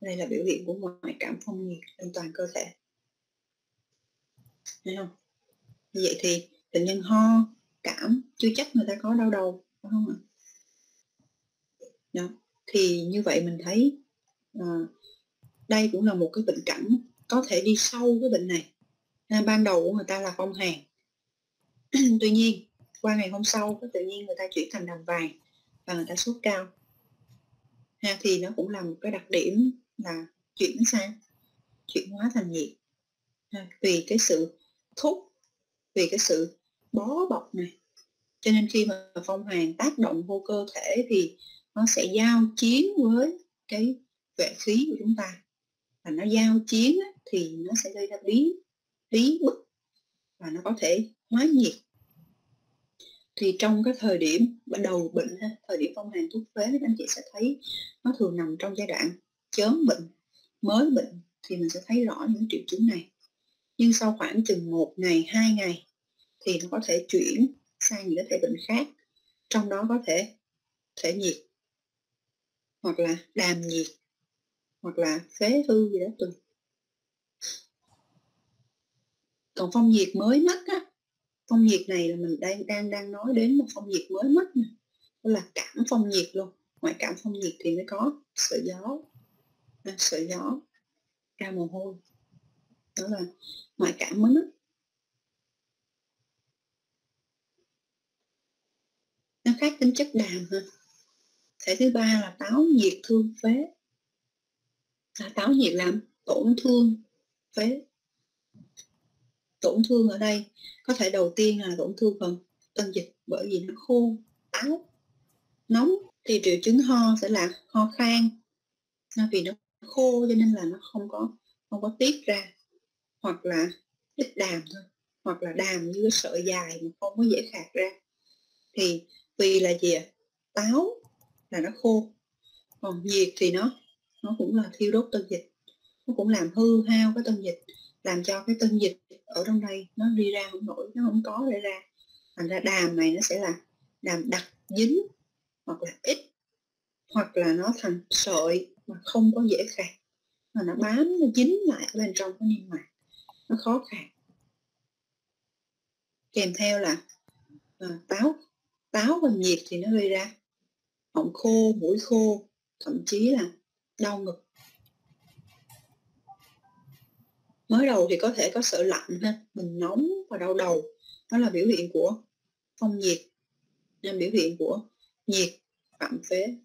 Đây là biểu hiện của ngoại cảm phong nhiệt trên toàn cơ thể. Thấy không? Như vậy thì bệnh nhân ho cảm chưa chắc người ta có đau đầu phải không ạ? Đó thì như vậy mình thấy à, đây cũng là một cái bệnh cảnh có thể đi sâu cái bệnh này. À, ban đầu của người ta là phong hàn. Tuy nhiên qua ngày hôm sau có tự nhiên người ta chuyển thành đàm vàng và người ta sốt cao. Ha, thì nó cũng là một cái đặc điểm là chuyển sang chuyển hóa thành nhiệt. Ha, vì cái sự thúc vì cái sự bó bọc này. Cho nên khi mà phong hàn tác động vô cơ thể thì nó sẽ giao chiến với cái vệ khí của chúng ta. Và nó giao chiến thì nó sẽ gây ra bí bí bức. Và nó có thể hóa nhiệt. Thì trong cái thời điểm bắt đầu bệnh thời điểm phong hàn thuốc phế, các anh chị sẽ thấy nó thường nằm trong giai đoạn chớm bệnh, mới bệnh, thì mình sẽ thấy rõ những triệu chứng này. Nhưng sau khoảng chừng một ngày, hai ngày, thì nó có thể chuyển sang những thể bệnh khác. Trong đó có thể thể nhiệt hoặc là đàm nhiệt hoặc là phế hư gì đó tùy còn phong nhiệt mới mất á phong nhiệt này là mình đang đang đang nói đến một phong nhiệt mới mất nè đó là cảm phong nhiệt luôn. Ngoại cảm phong nhiệt thì mới có sợi gió à, sợi gió ra mồ hôi. Đó là ngoại cảm mới mất nó khác tính chất đàm ha thể thứ ba là táo nhiệt thương phế. Là táo nhiệt làm tổn thương phế. Tổn thương ở đây, có thể đầu tiên là tổn thương phần tân dịch bởi vì nó khô, táo, nóng, thì triệu chứng ho sẽ là ho khan. Vì nó khô cho nên là nó không có không có tiết ra, hoặc là ít đàm thôi, hoặc là đàm như cái sợi dài mà không có dễ khạc ra. Thì vì là gì ạ? Táo là nó khô. Còn nhiệt thì nó nó cũng là thiêu đốt tân dịch. Nó cũng làm hư hao cái tân dịch làm cho cái tân dịch ở trong đây nó đi ra không nổi nó không có để ra. Thành ra đàm này nó sẽ là đàm đặc dính hoặc là ít hoặc là nó thành sợi mà không có dễ khạc. Mà nó bám nó dính lại ở bên trong cái niêm mạc nó khó khạc. Kèm theo là à, táo táo và nhiệt thì nó gây ra họng khô mũi khô thậm chí là đau ngực mới đầu thì có thể có sợ lạnh ha mình nóng và đau đầu đó là biểu hiện của phong nhiệt nên biểu hiện của nhiệt phạm phế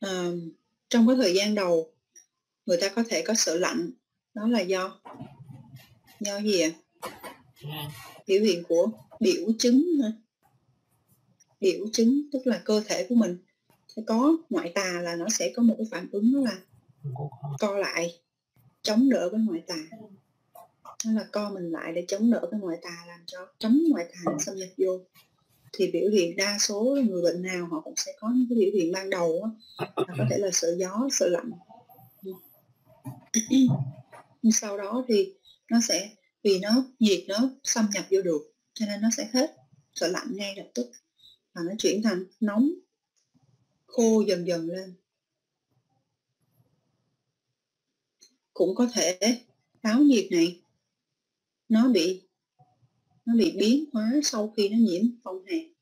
à, trong cái thời gian đầu người ta có thể có sợ lạnh đó là do do gì ạ à? Biểu hiện của biểu chứng biểu chứng tức là cơ thể của mình. Sẽ có ngoại tà là nó sẽ có một cái phản ứng đó là co lại chống đỡ với ngoại tà. Đó là co mình lại để chống đỡ cái ngoại tà làm cho chống ngoại tà xâm nhập vô. Thì biểu hiện đa số người bệnh nào họ cũng sẽ có những cái biểu hiện ban đầu đó, là có thể là sợ gió sợ lạnh. Nhưng sau đó thì nó sẽ vì nó nhiệt nó xâm nhập vô được, cho nên nó sẽ hết sợ lạnh ngay lập tức và nó chuyển thành nóng, khô dần dần lên. Cũng có thể táo nhiệt này, nó bị nó bị biến hóa sau khi nó nhiễm phong hàn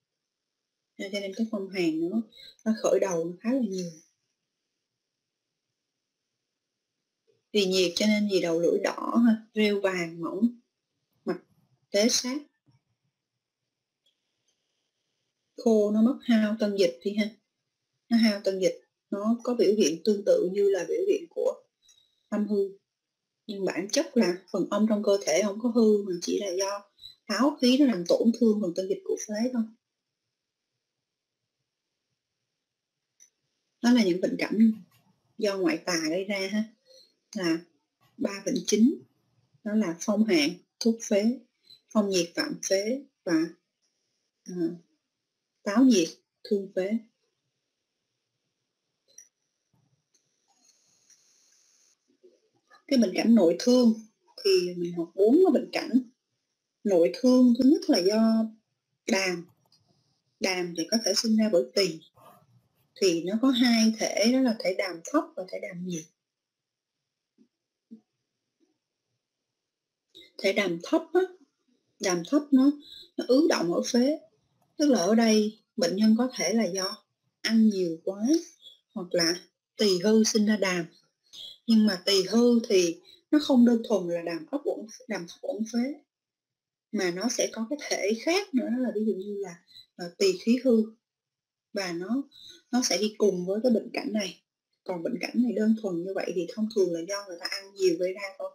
cho nên cái phong hàn nó nó khởi đầu nó khá là nhiều. Vì nhiệt cho nên gì đầu lưỡi đỏ rêu vàng mỏng, mặt tế sát. Khô nó mất hao tân dịch đi ha. Nó hao tân dịch, nó có biểu hiện tương tự như là biểu hiện của âm hư. Nhưng bản chất là phần âm trong cơ thể không có hư mà chỉ là do tháo khí nó làm tổn thương phần tân dịch của phế thôi. Đó là những bệnh cảm do ngoại tà gây ra ha là ba bệnh chính đó là phong hạn thuốc phế phong nhiệt phạm phế và à, táo nhiệt thương phế. Cái bệnh cảnh nội thương thì mình học bốn cái bệnh cảnh. Nội thương thứ nhất là do đàm đàm thì có thể sinh ra bởi tỳ thì nó có hai thể đó là thể đàm thấp và thể đàm nhiệt. Thể đàm thấp á, đàm thấp nó nó ứ động ở phế. Tức là ở đây bệnh nhân có thể là do ăn nhiều quá hoặc là tỳ hư sinh ra đàm. Nhưng mà tỳ hư thì nó không đơn thuần là đàm thấp uẩn đàm thấp uẩn phế mà nó sẽ có cái thể khác nữa đó là ví dụ như là là tỳ khí hư. Và nó nó sẽ đi cùng với cái bệnh cảnh này. Còn bệnh cảnh này đơn thuần như vậy thì thông thường là do người ta ăn nhiều gây ra thôi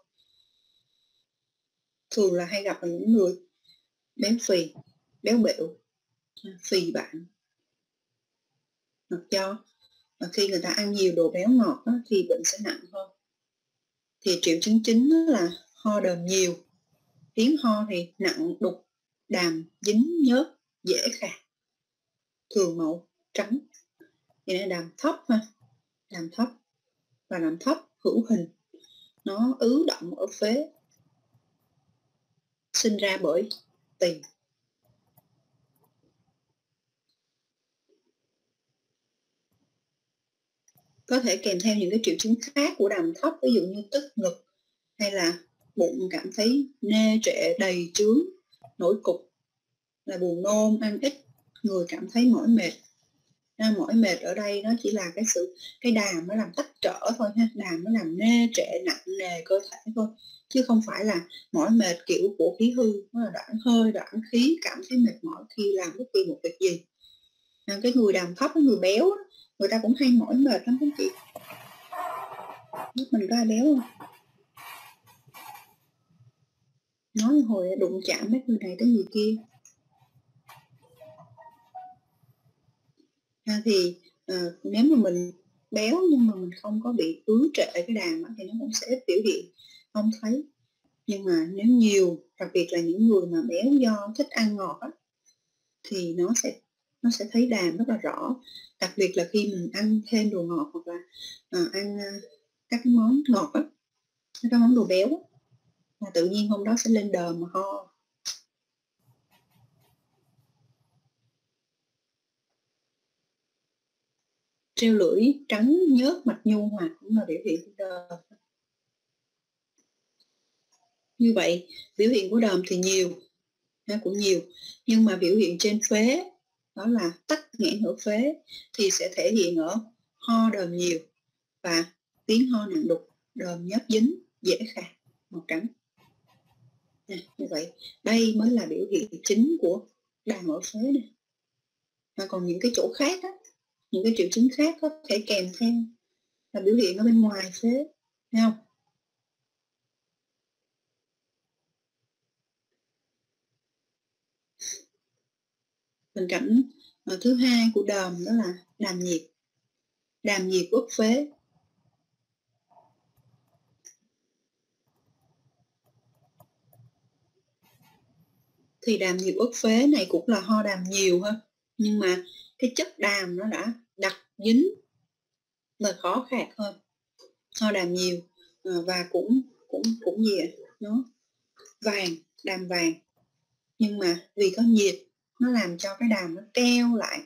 thường là hay gặp ở những người béo phì béo bẹo phì bạn. Hoặc do và khi người ta ăn nhiều đồ béo ngọt đó, thì bệnh sẽ nặng hơn. Thì triệu chứng chính là ho đờm nhiều. Tiếng ho thì nặng đục đàm dính nhớt dễ khạc. Thường màu trắng thì nên đàm thấp ha đàm thấp. Và đàm thấp hữu hình nó ứ động ở phế sinh ra bởi tiền. Có thể kèm theo những cái triệu chứng khác của đàm thấp ví dụ như tức ngực, hay là bụng cảm thấy nê trệ, đầy trướng, nổi cục, là buồn nôn, ăn ít, người cảm thấy mỏi mệt à, mỏi mệt ở đây nó chỉ là cái sự cái đàm nó làm tắc trở thôi ha đàm nó làm nê trệ nặng nề cơ thể thôi chứ không phải là mỏi mệt kiểu của khí hư nó là đoạn hơi đoạn khí cảm thấy mệt mỏi khi làm bất kỳ một việc gì. À, cái người đàm thấp cái người béo người ta cũng hay mỏi mệt lắm các chị? Mình có ai béo không? Nói hồi đụng chạm mấy người này tới người kia. Ha thì uh, nếu mà mình béo nhưng mà mình không có bị ứ trệ cái đàm thì nó cũng sẽ biểu hiện không thấy. Nhưng mà nếu nhiều đặc biệt là những người mà béo do thích ăn ngọt á, thì nó sẽ nó sẽ thấy đàm rất là rõ. Đặc biệt là khi mình ăn thêm đồ ngọt hoặc là uh, ăn uh, các cái món ngọt á các món đồ béo á, là tự nhiên hôm đó sẽ lên đờm mà ho. Treo lưỡi trắng nhớt mạch nhu hòa cũng là biểu hiện của đờm. Như vậy biểu hiện của đờm thì nhiều ha, cũng nhiều. Nhưng mà biểu hiện trên phế đó là tắc nghẽn ở phế thì sẽ thể hiện ở ho đờm nhiều và tiếng ho nặng đục đờm nhớp dính dễ khạc màu trắng. À, như vậy đây mới là biểu hiện chính của đàm ở phế này mà còn những cái chỗ khác đó những cái triệu chứng khác có thể kèm theo là biểu hiện ở bên ngoài phế thấy không? Tình cảnh ờ, thứ hai của đờm đó là đàm nhiệt. Đàm nhiệt uất phế. Thì đàm nhiệt uất phế này cũng là ho đàm nhiều ha, nhưng mà cái chất đàm nó đã đặc dính và khó khạc hơn ho đàm nhiều ờ, và cũng cũng cũng gì nó vàng, đàm vàng. Nhưng mà vì có nhiệt, nó làm cho cái đàm nó treo lại,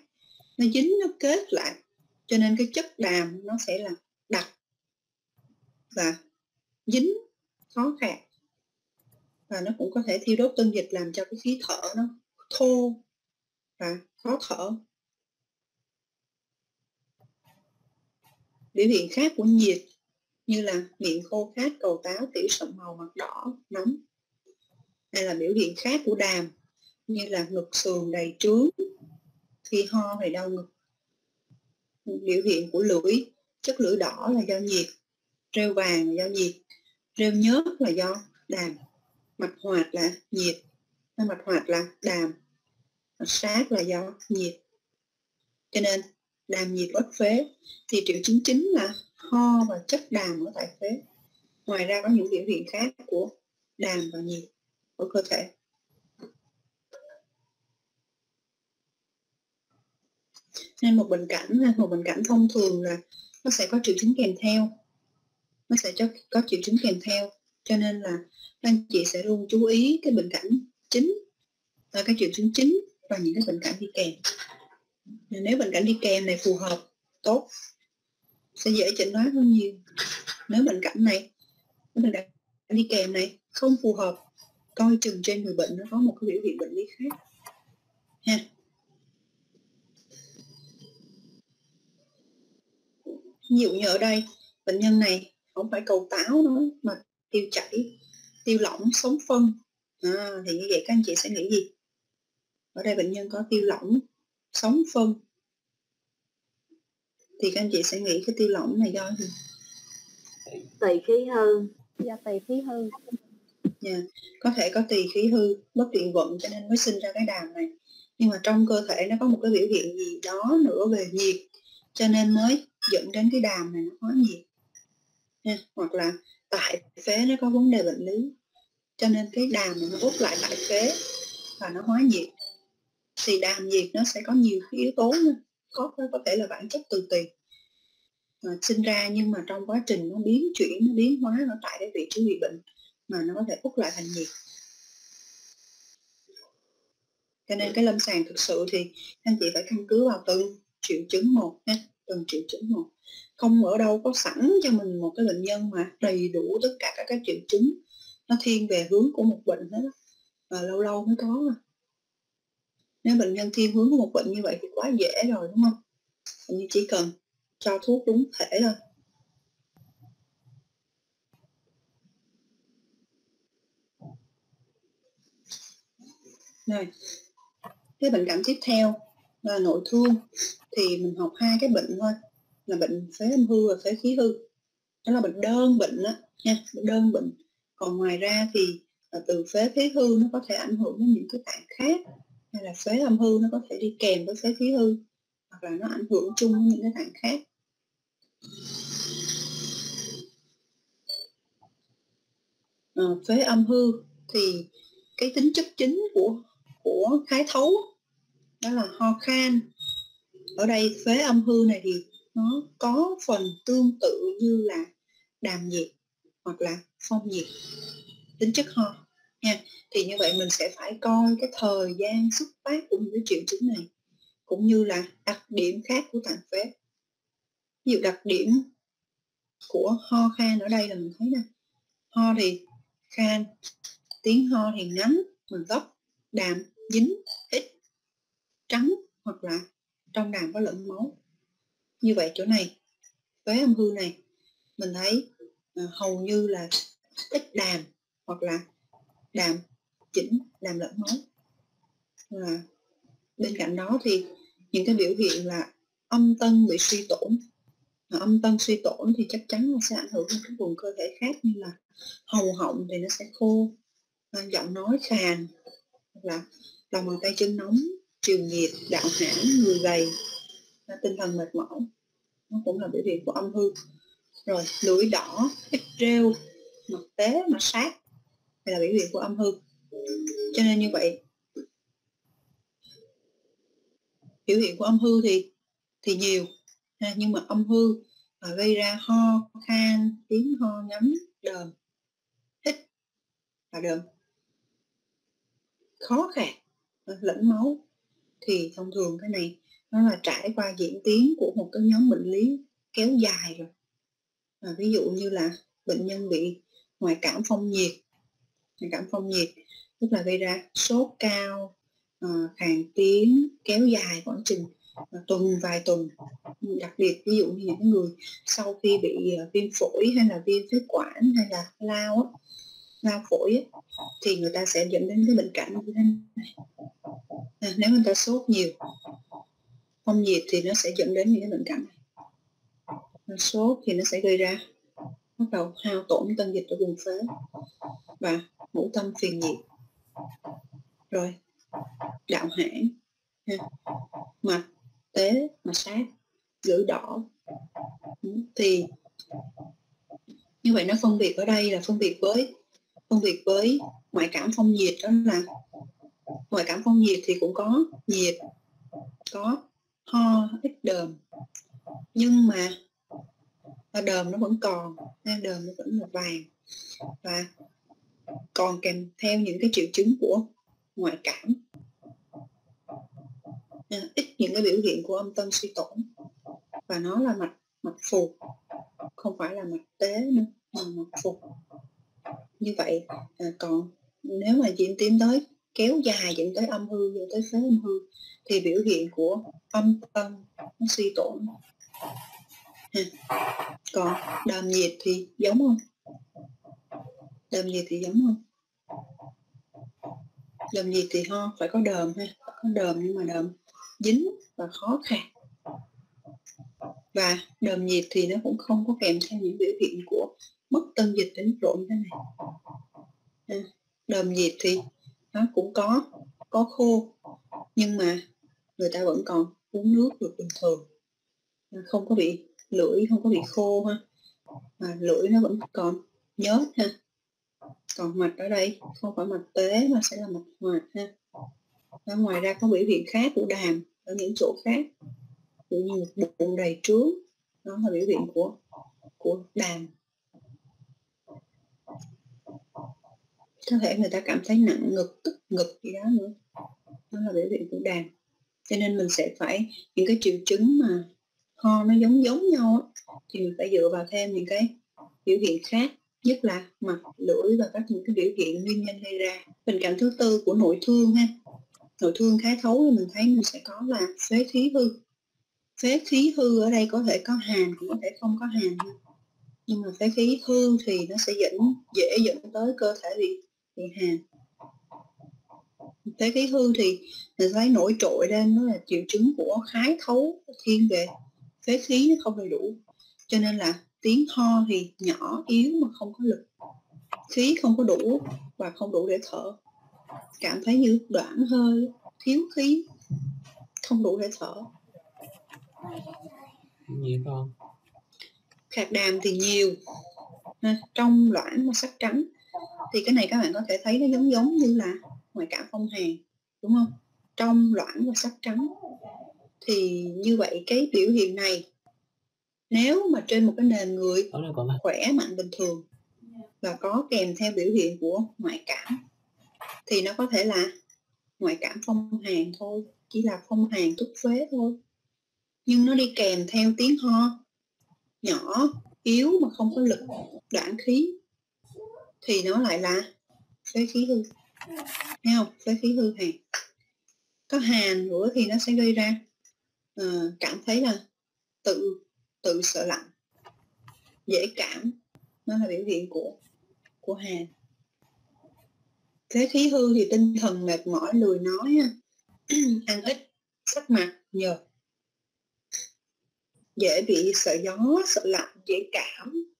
nó dính, nó kết lại, cho nên cái chất đàm nó sẽ là đặc và dính, khó khạc. Và nó cũng có thể thiêu đốt tân dịch làm cho cái khí thở nó thô và khó thở. Biểu hiện khác của nhiệt, như là miệng khô khát, cầu táo tiểu sậm màu, mặt đỏ, nóng. Hay là biểu hiện khác của đàm, như là ngực sườn đầy trướng, khi ho thì đau ngực. Biểu hiện của lưỡi, chất lưỡi đỏ là do nhiệt, rêu vàng là do nhiệt, rêu nhớt là do đàm. Mạch hoạt là nhiệt mạch hoạt là đàm mạch sát là do nhiệt. Cho nên đàm nhiệt bất phế. Thì triệu chứng chính là ho và chất đàm ở tại phế. Ngoài ra có những biểu hiện khác của đàm và nhiệt của cơ thể. Nên một bệnh cảnh một bệnh cảnh thông thường là nó sẽ có triệu chứng kèm theo. Nó sẽ có, có triệu chứng kèm theo. Cho nên là anh chị sẽ luôn chú ý cái bệnh cảnh chính và cái triệu chứng chính và những cái bệnh cảnh đi kèm nếu bệnh cảnh đi kèm này phù hợp tốt sẽ dễ chẩn đoán hơn nhiều. Nếu bệnh cảnh này bệnh cảnh đi kèm này không phù hợp coi chừng trên người bệnh nó có một cái biểu hiện bệnh lý khác. Ha. Ví dụ như ở đây bệnh nhân này không phải cầu táo nữa mà tiêu chảy tiêu lỏng sống phân. À, thì như vậy các anh chị sẽ nghĩ gì? Ở đây bệnh nhân có tiêu lỏng sống phân. Thì các anh chị sẽ nghĩ cái tiêu lỏng này do gì? Tỳ khí hư. Do tỳ khí hư. Yeah. Dạ, có thể có tỳ khí hư bất tiện vận cho nên mới sinh ra cái đàm này. Nhưng mà trong cơ thể nó có một cái biểu hiện gì đó nữa về nhiệt cho nên mới dẫn đến cái đàm này nó hóa nhiệt. Nha. hoặc là tại phế nó có vấn đề bệnh lý cho nên cái đàm này nó hút lại tại phế và nó hóa nhiệt thì đàm nhiệt nó sẽ có nhiều cái yếu tố nữa. có có thể là bản chất từ tiền. À, sinh ra nhưng mà trong quá trình nó biến chuyển nó biến hóa nó tại cái vị trí bị bệnh mà nó có thể út lại thành nhiệt. Cho nên cái lâm sàng thực sự thì anh chị phải căn cứ vào từng triệu chứng một ha từng triệu chứng một. Không ở đâu có sẵn cho mình một cái bệnh nhân mà đầy đủ tất cả các cái triệu chứng nó thiên về hướng của một bệnh hết và lâu lâu mới có mà nếu bệnh nhân thiên hướng của một bệnh như vậy thì quá dễ rồi, đúng không? Như chỉ cần cho thuốc đúng thể thôi. Rồi. Cái bệnh cảm tiếp theo là nội thương thì mình học hai cái bệnh thôi, là bệnh phế âm hư và phế khí hư. Đó là bệnh đơn bệnh đó nha đơn bệnh. Còn ngoài ra thì à, từ phế khí hư nó có thể ảnh hưởng đến những cái tạng khác hay là phế âm hư nó có thể đi kèm với phế khí hư hoặc là nó ảnh hưởng chung với những cái thằng khác. Ờ, à, phế âm hư thì cái tính chất chính của của khái thấu đó là ho khan. Ở đây phế âm hư này thì nó có phần tương tự như là đàm nhiệt hoặc là phong nhiệt. Tính chất ho nha thì như vậy mình sẽ phải coi cái thời gian xuất phát của những cái triệu chứng này cũng như là đặc điểm khác của tàn phế. Ví dụ đặc điểm của ho khan ở đây là mình thấy nè ho thì khan tiếng ho thì ngắn mình góc, đàm dính ít trắng hoặc là trong đàm có lẫn máu. Như vậy chỗ này phế âm hư này mình thấy uh, hầu như là ít đàm hoặc là đàm chỉnh, đàm lẫn máu và bên cạnh đó thì những cái biểu hiện là âm tân bị suy tổn. Mà âm tân suy tổn thì chắc chắn nó sẽ ảnh hưởng đến các vùng cơ thể khác như là hầu họng thì nó sẽ khô giọng nói khàn, hoặc là lòng bàn tay chân nóng triều nhiệt, đạo hãn, người gầy tinh thần mệt mỏi. Nó cũng là biểu hiện của âm hư. Rồi lưỡi đỏ ít rêu, mặt tế mặt sát hay là biểu hiện của âm hư. Cho nên như vậy biểu hiện của âm hư thì thì nhiều ha, nhưng mà âm hư à, gây ra ho khan tiếng ho ngắn đờm hít và đờm. Khó khạc lẫn máu thì thông thường cái này nó là trải qua diễn tiến của một cái nhóm bệnh lý kéo dài rồi. À, ví dụ như là bệnh nhân bị ngoại cảm phong nhiệt ngoại cảm phong nhiệt tức là gây ra sốt cao ờ, khàn tiếng kéo dài khoảng chừng ờ, tuần vài tuần. Ừ, đặc biệt ví dụ như những người sau khi bị ờ, viêm phổi hay là viêm phế quản hay là lao á, lao phổi á, thì người ta sẽ dẫn đến cái bệnh cảnh như thế này. À, nếu người ta sốt nhiều phong nhiệt thì nó sẽ dẫn đến những cái bệnh cảnh này. Sốt thì nó sẽ gây ra bắt đầu hao tổn tân dịch ở vùng phế. Và ngũ tâm phiền nhiệt rồi, đạo hãn mặt tế mà sát gửi đỏ. Ừ, thì như vậy nó phân biệt ở đây là phân biệt với, phân biệt với ngoại cảm phong nhiệt đó là, ngoại cảm phong nhiệt thì cũng có nhiệt, có ho, ít đờm. Nhưng mà đờm nó vẫn còn đờm nó vẫn là vàng. Và còn kèm theo những cái triệu chứng của ngoại cảm. À, ít những cái biểu hiện của âm tâm suy tổn. Và nó là mạch mạch phù không phải là mạch tế nữa mà mạch phù. Như vậy à, còn nếu mà diễn tiến tới kéo dài dẫn tới âm hư dẫn tới phế âm hư thì biểu hiện của âm tâm nó suy tổn. À. còn đàm nhiệt thì giống không? Đờm gì thì giống không đờm gì thì ho, phải có đờm ha, có đờm nhưng mà đờm dính và khó khăn. Và đờm nhiệt thì nó cũng không có kèm theo những biểu hiện của mất tân dịch đến rộn như thế này. Đờm nhiệt thì nó cũng có có khô, nhưng mà người ta vẫn còn uống nước được bình thường. Không có bị lưỡi, không có bị khô ha, mà lưỡi nó vẫn còn nhớt ha còn mạch ở đây, không phải mạch tế mà sẽ là mạch hoạt ha. Và ngoài ra có biểu hiện khác của đàm ở những chỗ khác ví dụ như bụng đầy trướng. Đó là biểu hiện của của đàm. Có thể người ta cảm thấy nặng ngực, tức ngực gì đó nữa. Đó là biểu hiện của đàm. Cho nên mình sẽ phải, những cái triệu chứng mà ho nó giống giống nhau thì mình phải dựa vào thêm những cái biểu hiện khác nhất là mặt, lưỡi và các những cái biểu hiện nguyên nhân gây ra. Tình cảnh thứ tư của nội thương ha. Nội thương khá thấu thì mình thấy mình sẽ có là phế khí hư. Phế khí hư ở đây có thể có hàn cũng có thể không có hàn nhưng mà phế khí hư thì nó sẽ dẫn, dễ dẫn tới cơ thể bị bị hàn phế khí hư thì mình thấy nổi trội lên nó là triệu chứng của khái thấu thiên về. Phế khí nó không đầy đủ, cho nên là tiếng ho thì nhỏ yếu mà không có lực. Khí không có đủ và không đủ để thở. Cảm thấy như đoạn hơi thiếu khí không đủ để thở. Nhiều không? Khạc đàm thì nhiều ha, trong loãng và sắc trắng. Thì cái này các bạn có thể thấy nó giống giống như là ngoại cảm phong hàn đúng không? Trong loãng và sắc trắng. Thì như vậy cái biểu hiện này nếu mà trên một cái nền người khỏe mạnh bình thường và có kèm theo biểu hiện của ngoại cảm thì nó có thể là ngoại cảm phong hàn thôi chỉ là phong hàn túc phế thôi. Nhưng nó đi kèm theo tiếng ho nhỏ yếu mà không có lực đoạn khí thì nó lại là phế khí hư. Thấy không? Phế khí hư hàn. Có hàn nữa thì nó sẽ gây ra uh, cảm thấy là tự tự sợ lạnh, dễ cảm. Nó là biểu hiện của của hàn thế khí hư thì tinh thần mệt mỏi, lười nói ăn ít, sắc mặt nhợt. Dễ bị sợ gió, sợ lạnh, dễ cảm.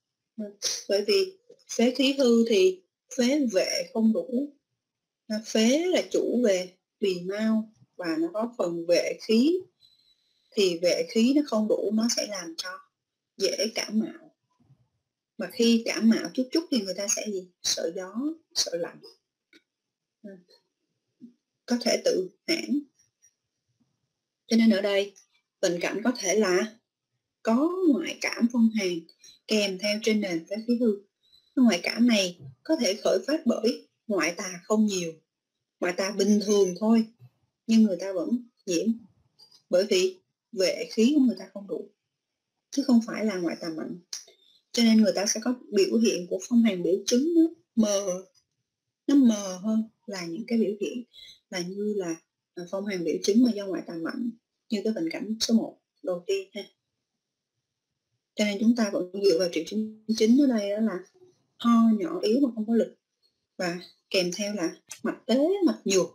Bởi vì phế khí hư thì phế vệ không đủ. Phế là chủ về bì mau và nó có phần vệ khí thì vệ khí nó không đủ nó sẽ làm cho dễ cảm mạo. Mà khi cảm mạo chút chút thì người ta sẽ gì? Sợ gió, sợ lạnh. Ừ. Có thể tự hãn cho nên ở đây, tình cảnh có thể là có ngoại cảm phong hàn kèm theo trên nền phế khí hư. Ngoại cảm này có thể khởi phát bởi ngoại tà không nhiều, ngoại tà bình thường thôi, nhưng người ta vẫn nhiễm. Bởi vì vệ khí của người ta không đủ, chứ không phải là ngoại tà mạnh. Cho nên người ta sẽ có biểu hiện của phong hàn biểu chứng nó mờ nó mờ hơn là những cái biểu hiện là như là à, phong hàn biểu chứng mà do ngoại tà mạnh như cái tình cảnh số 1 đầu tiên ha. Cho nên chúng ta vẫn dựa vào triệu chứng chính ở đây đó là ho nhỏ yếu mà không có lực và kèm theo là mạch tế, mạch nhược.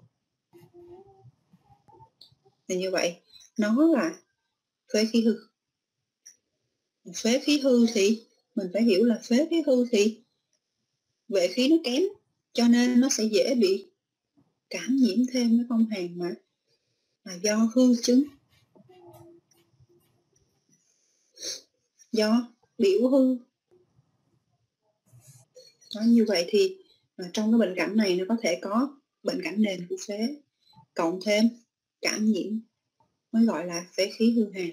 Thì như vậy, nó là phế khí hư. Phế khí hư thì mình phải hiểu là phế khí hư thì vệ khí nó kém cho nên nó sẽ dễ bị cảm nhiễm thêm cái phong hàn mà mà do hư chứng. Do biểu hư. Đó, như vậy thì à, trong cái bệnh cảnh này nó có thể có bệnh cảnh nền của phế cộng thêm cảm nhiễm mới gọi là phế khí hư hàn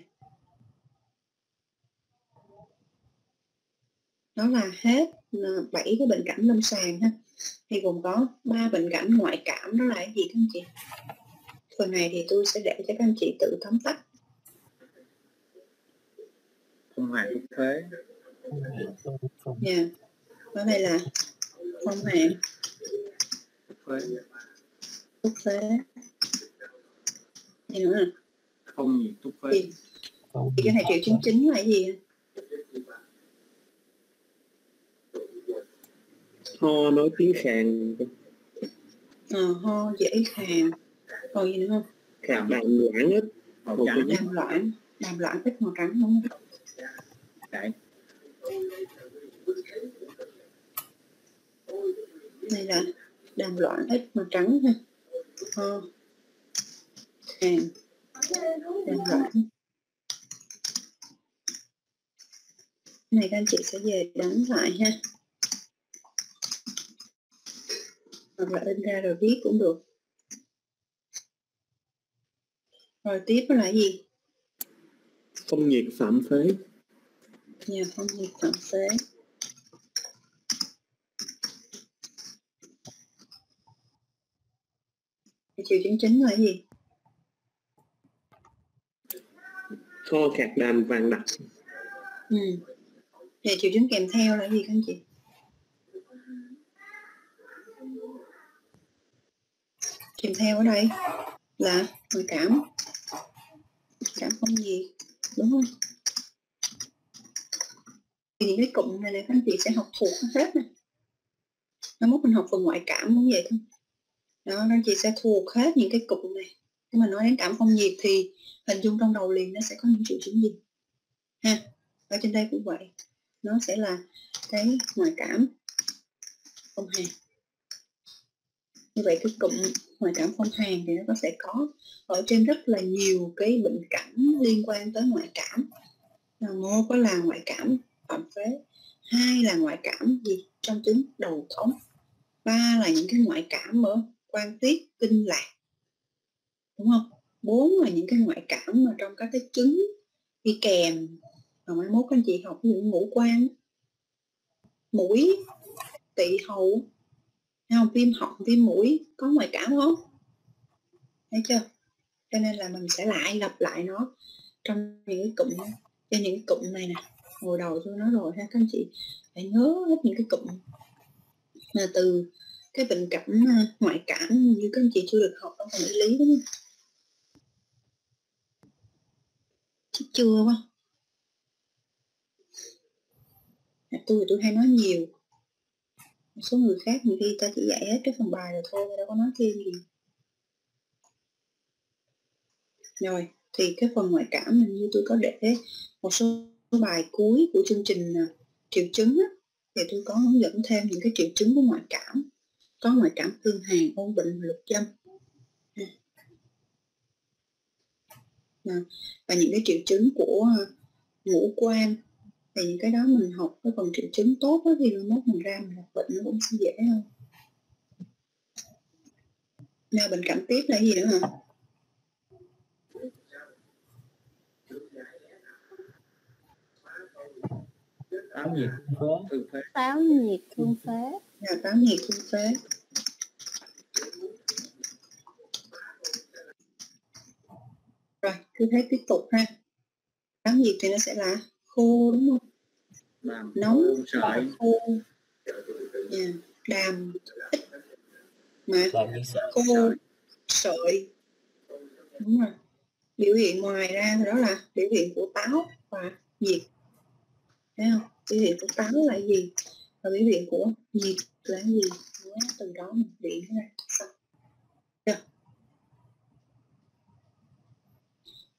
đó là hết à, bảy cái bệnh cảnh lâm sàng ha. Thì gồm có ba bệnh cảnh ngoại cảm đó là cái gì các anh chị? Phần này thì tôi sẽ để cho các anh chị tự tóm tắt. Không hài thúc thế yeah. đó đây là hàn phế. thúc phế. Gì nữa? Không nhiệt thúc phế thì, thì cái này triệu chứng chính là gì ho nói tiếng khàn ờ, ho dễ khàn còn gì nữa không? Khàn đàm loãng hết màu Một trắng cái- đàm loãng. Đàm loãng ít màu trắng đúng không? Đại đây là đàm loãng ít màu trắng ha. Ho. Khàn này các anh chị sẽ về đánh lại ha. Hoặc là in ra rồi viết cũng được. Rồi tiếp là gì? Phong nhiệt phạm phế. Nhà phong nhiệt phản phế. Triệu chứng chính là gì ho khạc đàm vàng đặc ừ. thì triệu chứng kèm theo là gì các anh chị? Kèm theo ở đây là người cảm. Cảm không gì đúng không? Thì những cái cụm này, này các anh chị sẽ học thuộc hết nè. Nó mốt mình học phần ngoại cảm cũng vậy thôi. Đó các anh chị sẽ thuộc hết những cái cụm này khi mà nói đến cảm phong nhiệt thì hình dung trong đầu liền nó sẽ có những triệu chứng gì? Ha, ở trên đây cũng vậy. Nó sẽ là cái ngoại cảm. Phong hàn như vậy cái cụm ngoại cảm phong hàn thì nó có sẽ có ở trên rất là nhiều cái bệnh cảnh liên quan tới ngoại cảm. Là một có là ngoại cảm phạm phế, hai là ngoại cảm gì trong tuyến đầu thống, ba là những cái ngoại cảm ở quan tiết, kinh lạc đúng không? Bốn là những cái ngoại cảm mà trong các cái trứng đi kèm. Mà mai mốt các anh chị học những ngũ quan mũi tị hầu, thấy không? Viêm họng, viêm mũi, có ngoại cảm không? Thấy chưa? Cho nên là mình sẽ lại lặp lại nó trong những cái cụm, cho những cái cụm này nè. Hồi đầu tôi nói rồi ha, các anh chị phải nhớ hết những cái cụm. Là từ cái bệnh cảm à, ngoại cảm như các anh chị chưa được học trong phần lý lý đúng không? Chắc chưa quá. À, tôi thì tôi hay nói nhiều. Một số người khác nhiều khi ta chỉ dạy hết cái phần bài rồi thôi đâu có nói thêm gì. Rồi thì cái phần ngoại cảm mình như tôi có để một số bài cuối của chương trình à, triệu chứng á, thì tôi có hướng dẫn thêm những cái triệu chứng của ngoại cảm. Có ngoại cảm thương hàn ôn bệnh lục dâm À. À, và những cái triệu chứng của à, ngũ quan. Thì những cái đó mình học cái phần triệu chứng tốt đó, thì mốt mình ra mình học bệnh nó cũng sẽ dễ hơn. Nè, bệnh cảm tiếp là cái gì nữa hả? Áo nhiệt phế thư phế. Táo nhiệt thương phế. Nhà táo nhiệt thương phế rồi cứ thế tiếp tục ha. Táo nhiệt thì nó sẽ là khô đúng không? Đàm nóng sợi. khô. Dạ, đàm ít mà khô sợi. Đúng rồi. Biểu hiện ngoài ra đó là biểu hiện của táo và nhiệt. Thấy không? Biểu hiện của táo là gì? Và biểu hiện của nhiệt là gì? Nhớ từ đó mình điện ra. Xong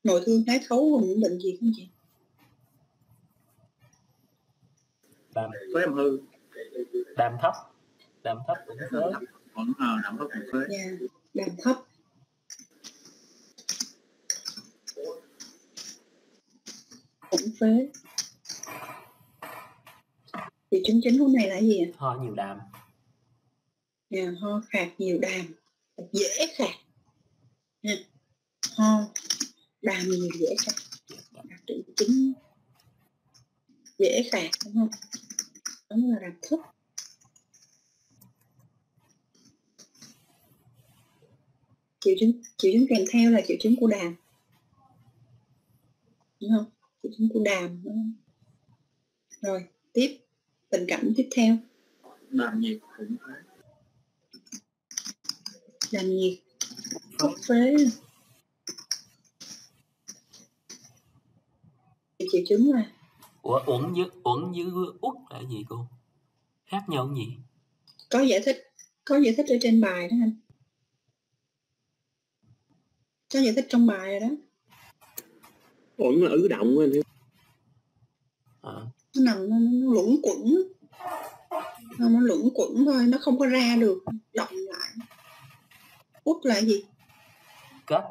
nội thương thái thấu những bệnh gì không chị? Đàm phế em hư đàm thấp. Đàm thấp cũng phế còn ờ, đàm thấp cũng phế Dạ, đàm thấp. Cũng phế triệu chứng chính lúc này là gì ạ? Ho nhiều đàm. Nè, ho khạc nhiều đàm. Dễ khạc. Ho đàm nhiều dễ khạc. Đặc triệu chứng dễ khạc đúng không? Đó là đàm thấp triệu chứng triệu chứng kèm theo là triệu chứng của đàm. Đúng không? Triệu chứng của đàm đúng không? rồi tiếp. Tình cảnh tiếp theo. Đàm nhiệt cũng thế đàm nhiệt. Hốc phế triệu chứng là ủa uẩn với uẩn với út là gì cô? Khác nhau gì? Có giải thích có giải thích ở trên bài đó anh. Có giải thích trong bài rồi đó. Ổn là ứ động anh hiểu. À, nó nằm nó, nó luẩn quẩn. Nó, nó luẩn quẩn thôi nó không có ra được động lại. Út là gì? Kết.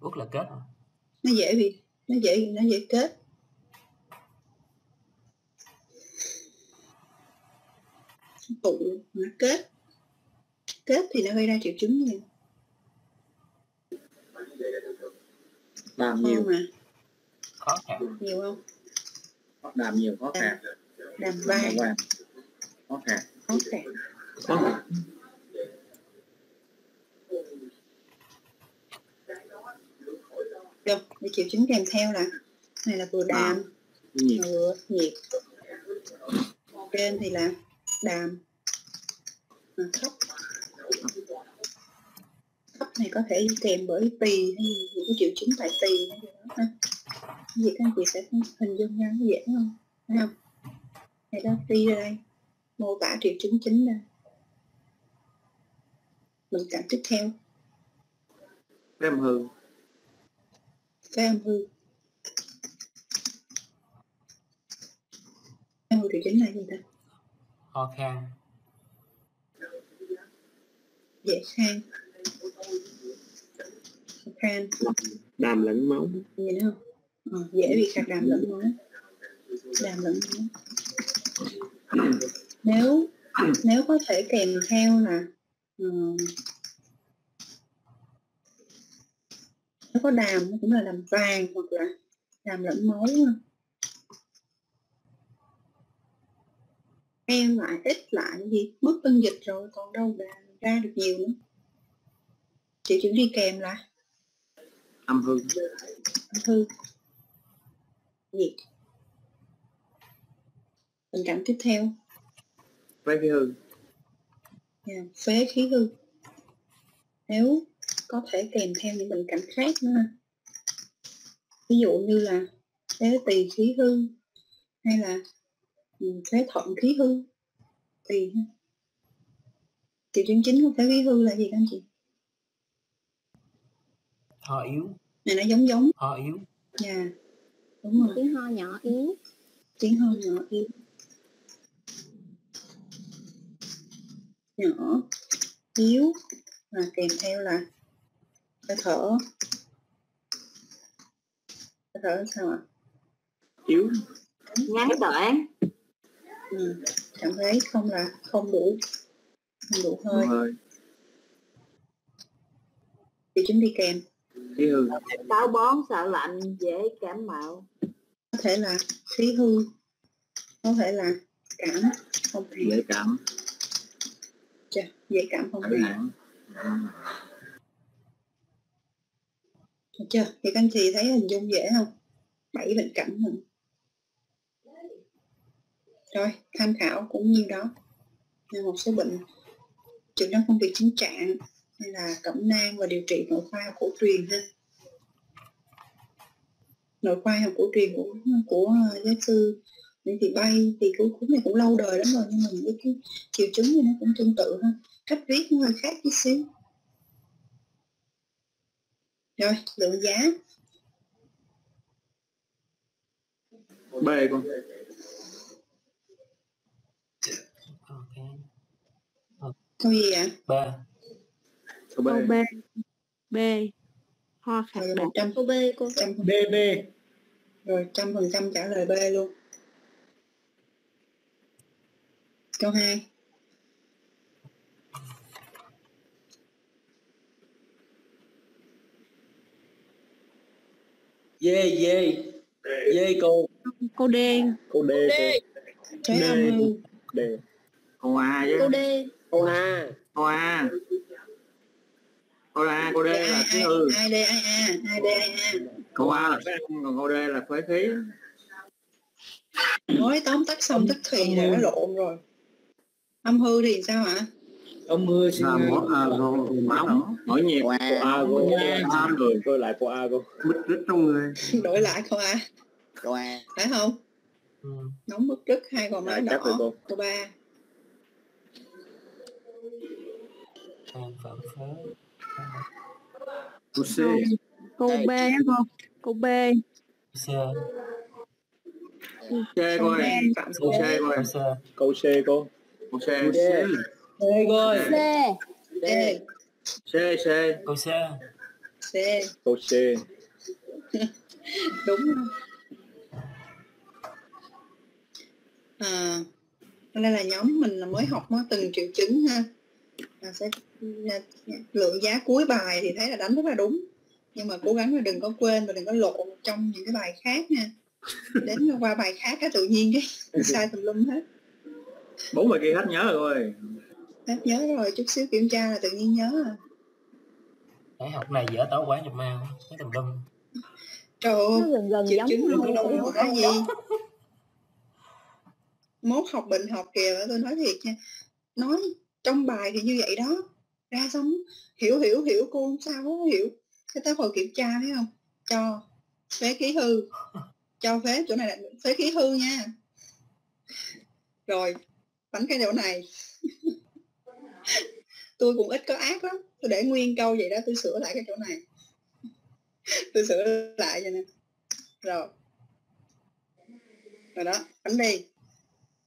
Út là kết hả? nó dễ bị nó dễ nó dễ kết. Tụ nó kết. Kết thì nó gây ra triệu chứng gì đàm nhiều. mà. Khó khăn nhiều không? Đàm nhiều khó khăn đàm vai. khó khăn khó khăn có được thì triệu chứng kèm theo là này là vừa đàm vừa nhiệt. Trên thì là đàm. À, khóc khóc này có thể kèm bởi tỳ hay những cái triệu chứng tại tỳ hay gì đó ha. Cái gì các anh chị sẽ hình dung ra nó dễ không thấy không? Này đó đi ra đây. Mô tả triệu chứng chính ra mình cảm tiếp theo. Em hư cái âm hư âm hư triệu chứng là gì ta? Ho khan. Dễ khang khan. Đàm lẫn máu. Gì nữa không? Ờ, dễ bị khạc đàm lẫn máu. Đàm lẫn máu. Nếu nếu có thể kèm theo là ờ, có đàm nó cũng là đàm vàng hoặc là đàm lẫn máu em lại ít lại gì? Mất tân dịch rồi còn đâu ra, ra được nhiều nữa. Triệu chứng đi kèm là âm hư. Ung thư nhiệt tình trạng tiếp theo. Với cái hư. Là phế khí hư. Nếu có thể kèm theo những bệnh cảnh khác nữa. Ha. ví dụ như là phế tỳ khí hư hay là ừ, phế thận khí hư. Tùy ha. triệu chứng chính của phế khí hư là gì các anh chị? Ho yếu. Này nó giống giống. Ho yếu. Nha đúng rồi. Tiếng ho nhỏ yếu. Tiếng ho nhỏ yếu. Nhỏ yếu và kèm theo là hơi thở. Hơi thở sao ạ yếu. Ngắn đoạn ừ. cảm thấy không là không đủ không đủ hơi. triệu chứng đi kèm. Khí hư. Táo bón sợ lạnh dễ cảm mạo. Có thể là khí hư có thể là cảm không hề dễ cảm. Chà, dễ cảm không nản được chưa? Thì các anh chị thấy hình dung dễ không? Bảy bệnh cảnh rồi rồi, tham khảo cũng như đó. Nên một số bệnh chẩn đoán công việc chính trạng hay là cẩm nang và điều trị nội khoa cổ truyền ha. Nội khoa học cổ truyền của của giáo sư Nguyễn Thị Bay thì cuốn cuốn này cũng lâu đời lắm rồi, nhưng mà những cái triệu chứng thì nó cũng tương tự ha. Cách viết nó hơi khác chút xíu rồi lượng giá. B con. Ok. Câu gì ạ? B. Câu b. B. B. Ho khạc rồi một trăm. Câu B cô trăm. Bb rồi trăm phần trăm trả lời B luôn. Câu 2 dê dê. Dê. Cô. Câu D. câu D cô D. câu A chứ. Câu D. câu A. Câu A. Câu A câu D là khí ai hư ai d ai a ai d ai a. Câu A là âm còn câu D là phế khí. Nói tóm tắt xong tức thì là nó lộn rồi. Âm hư thì sao hả? Ông mưa xin là mỗi à, mỗi máu mỗi nhịp cô A cô ba người cô lại cô A cô. Bứt rứt trong người. Đổi lại câu a. Câu A. Phải không? Ừ. nóng bức rứt hai gò má Lại chắc rồi đỏ cô. câu ba. An phận phế câu C Câu B cô. Câu B. c. C coi. Phạm câu C coi. Câu c. Câu C cô. Câu C. Ê coi C. d C C câu c c câu C đúng không à đây là nhóm mình là mới học nó từng triệu chứng ha. Là sẽ lượng giá cuối bài thì thấy là đánh rất là đúng. Nhưng mà cố gắng là đừng có quên và đừng có lộn trong những cái bài khác nha. Đến qua bài khác á tự nhiên cái sai tùm lum hết. Bốn bài kia hết nhớ rồi hết nhớ rồi chút xíu kiểm tra là tự nhiên nhớ à. Đại học này dở tỏ quán nhập ma cái tùm lum. Trời ơi gần gần triệu chứng luôn đâu là gì. mốt học bệnh học kìa tôi nói thiệt nha. Nói trong bài thì như vậy đó. Ra xong hiểu hiểu hiểu cô không sao không hiểu. Cái tới hồi kiểm tra thấy không? Cho phế khí hư. Cho phế chỗ này là phế khí hư nha. Rồi bánh cái chỗ này tôi cũng ít có ác lắm tôi để nguyên câu vậy đó tôi sửa lại cái chỗ này. Tôi sửa lại vậy nè. Rồi. Rồi đó bánh đi.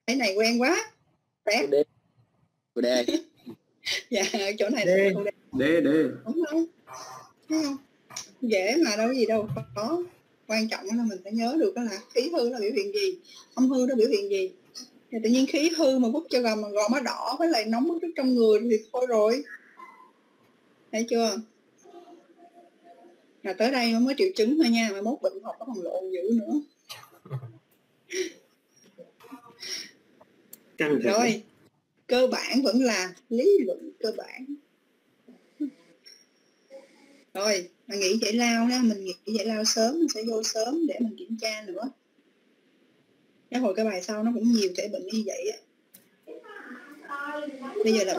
Cái này quen quá. D. Câu D. Dạ chỗ này câu D. D đúng không? Thấy không? Dễ mà đâu có gì đâu có quan trọng là mình phải nhớ được đó là khí hư là biểu hiện gì âm hư nó biểu hiện gì thì tự nhiên khí hư mà bút cho gò mà gò má đỏ với lại nóng bức rứt trong người thì thôi rồi. Thấy chưa? Là tới đây mới triệu chứng thôi nha mai mốt bệnh học có còn lộn dữ nữa. Căng rồi cơ bản vẫn là lý luận cơ bản. Rồi mà nghỉ giải lao đó mình nghỉ giải lao sớm mình sẽ vô sớm để mình kiểm tra nữa cái hồi cái bài sau nó cũng nhiều thể bệnh như vậy á. Bây giờ là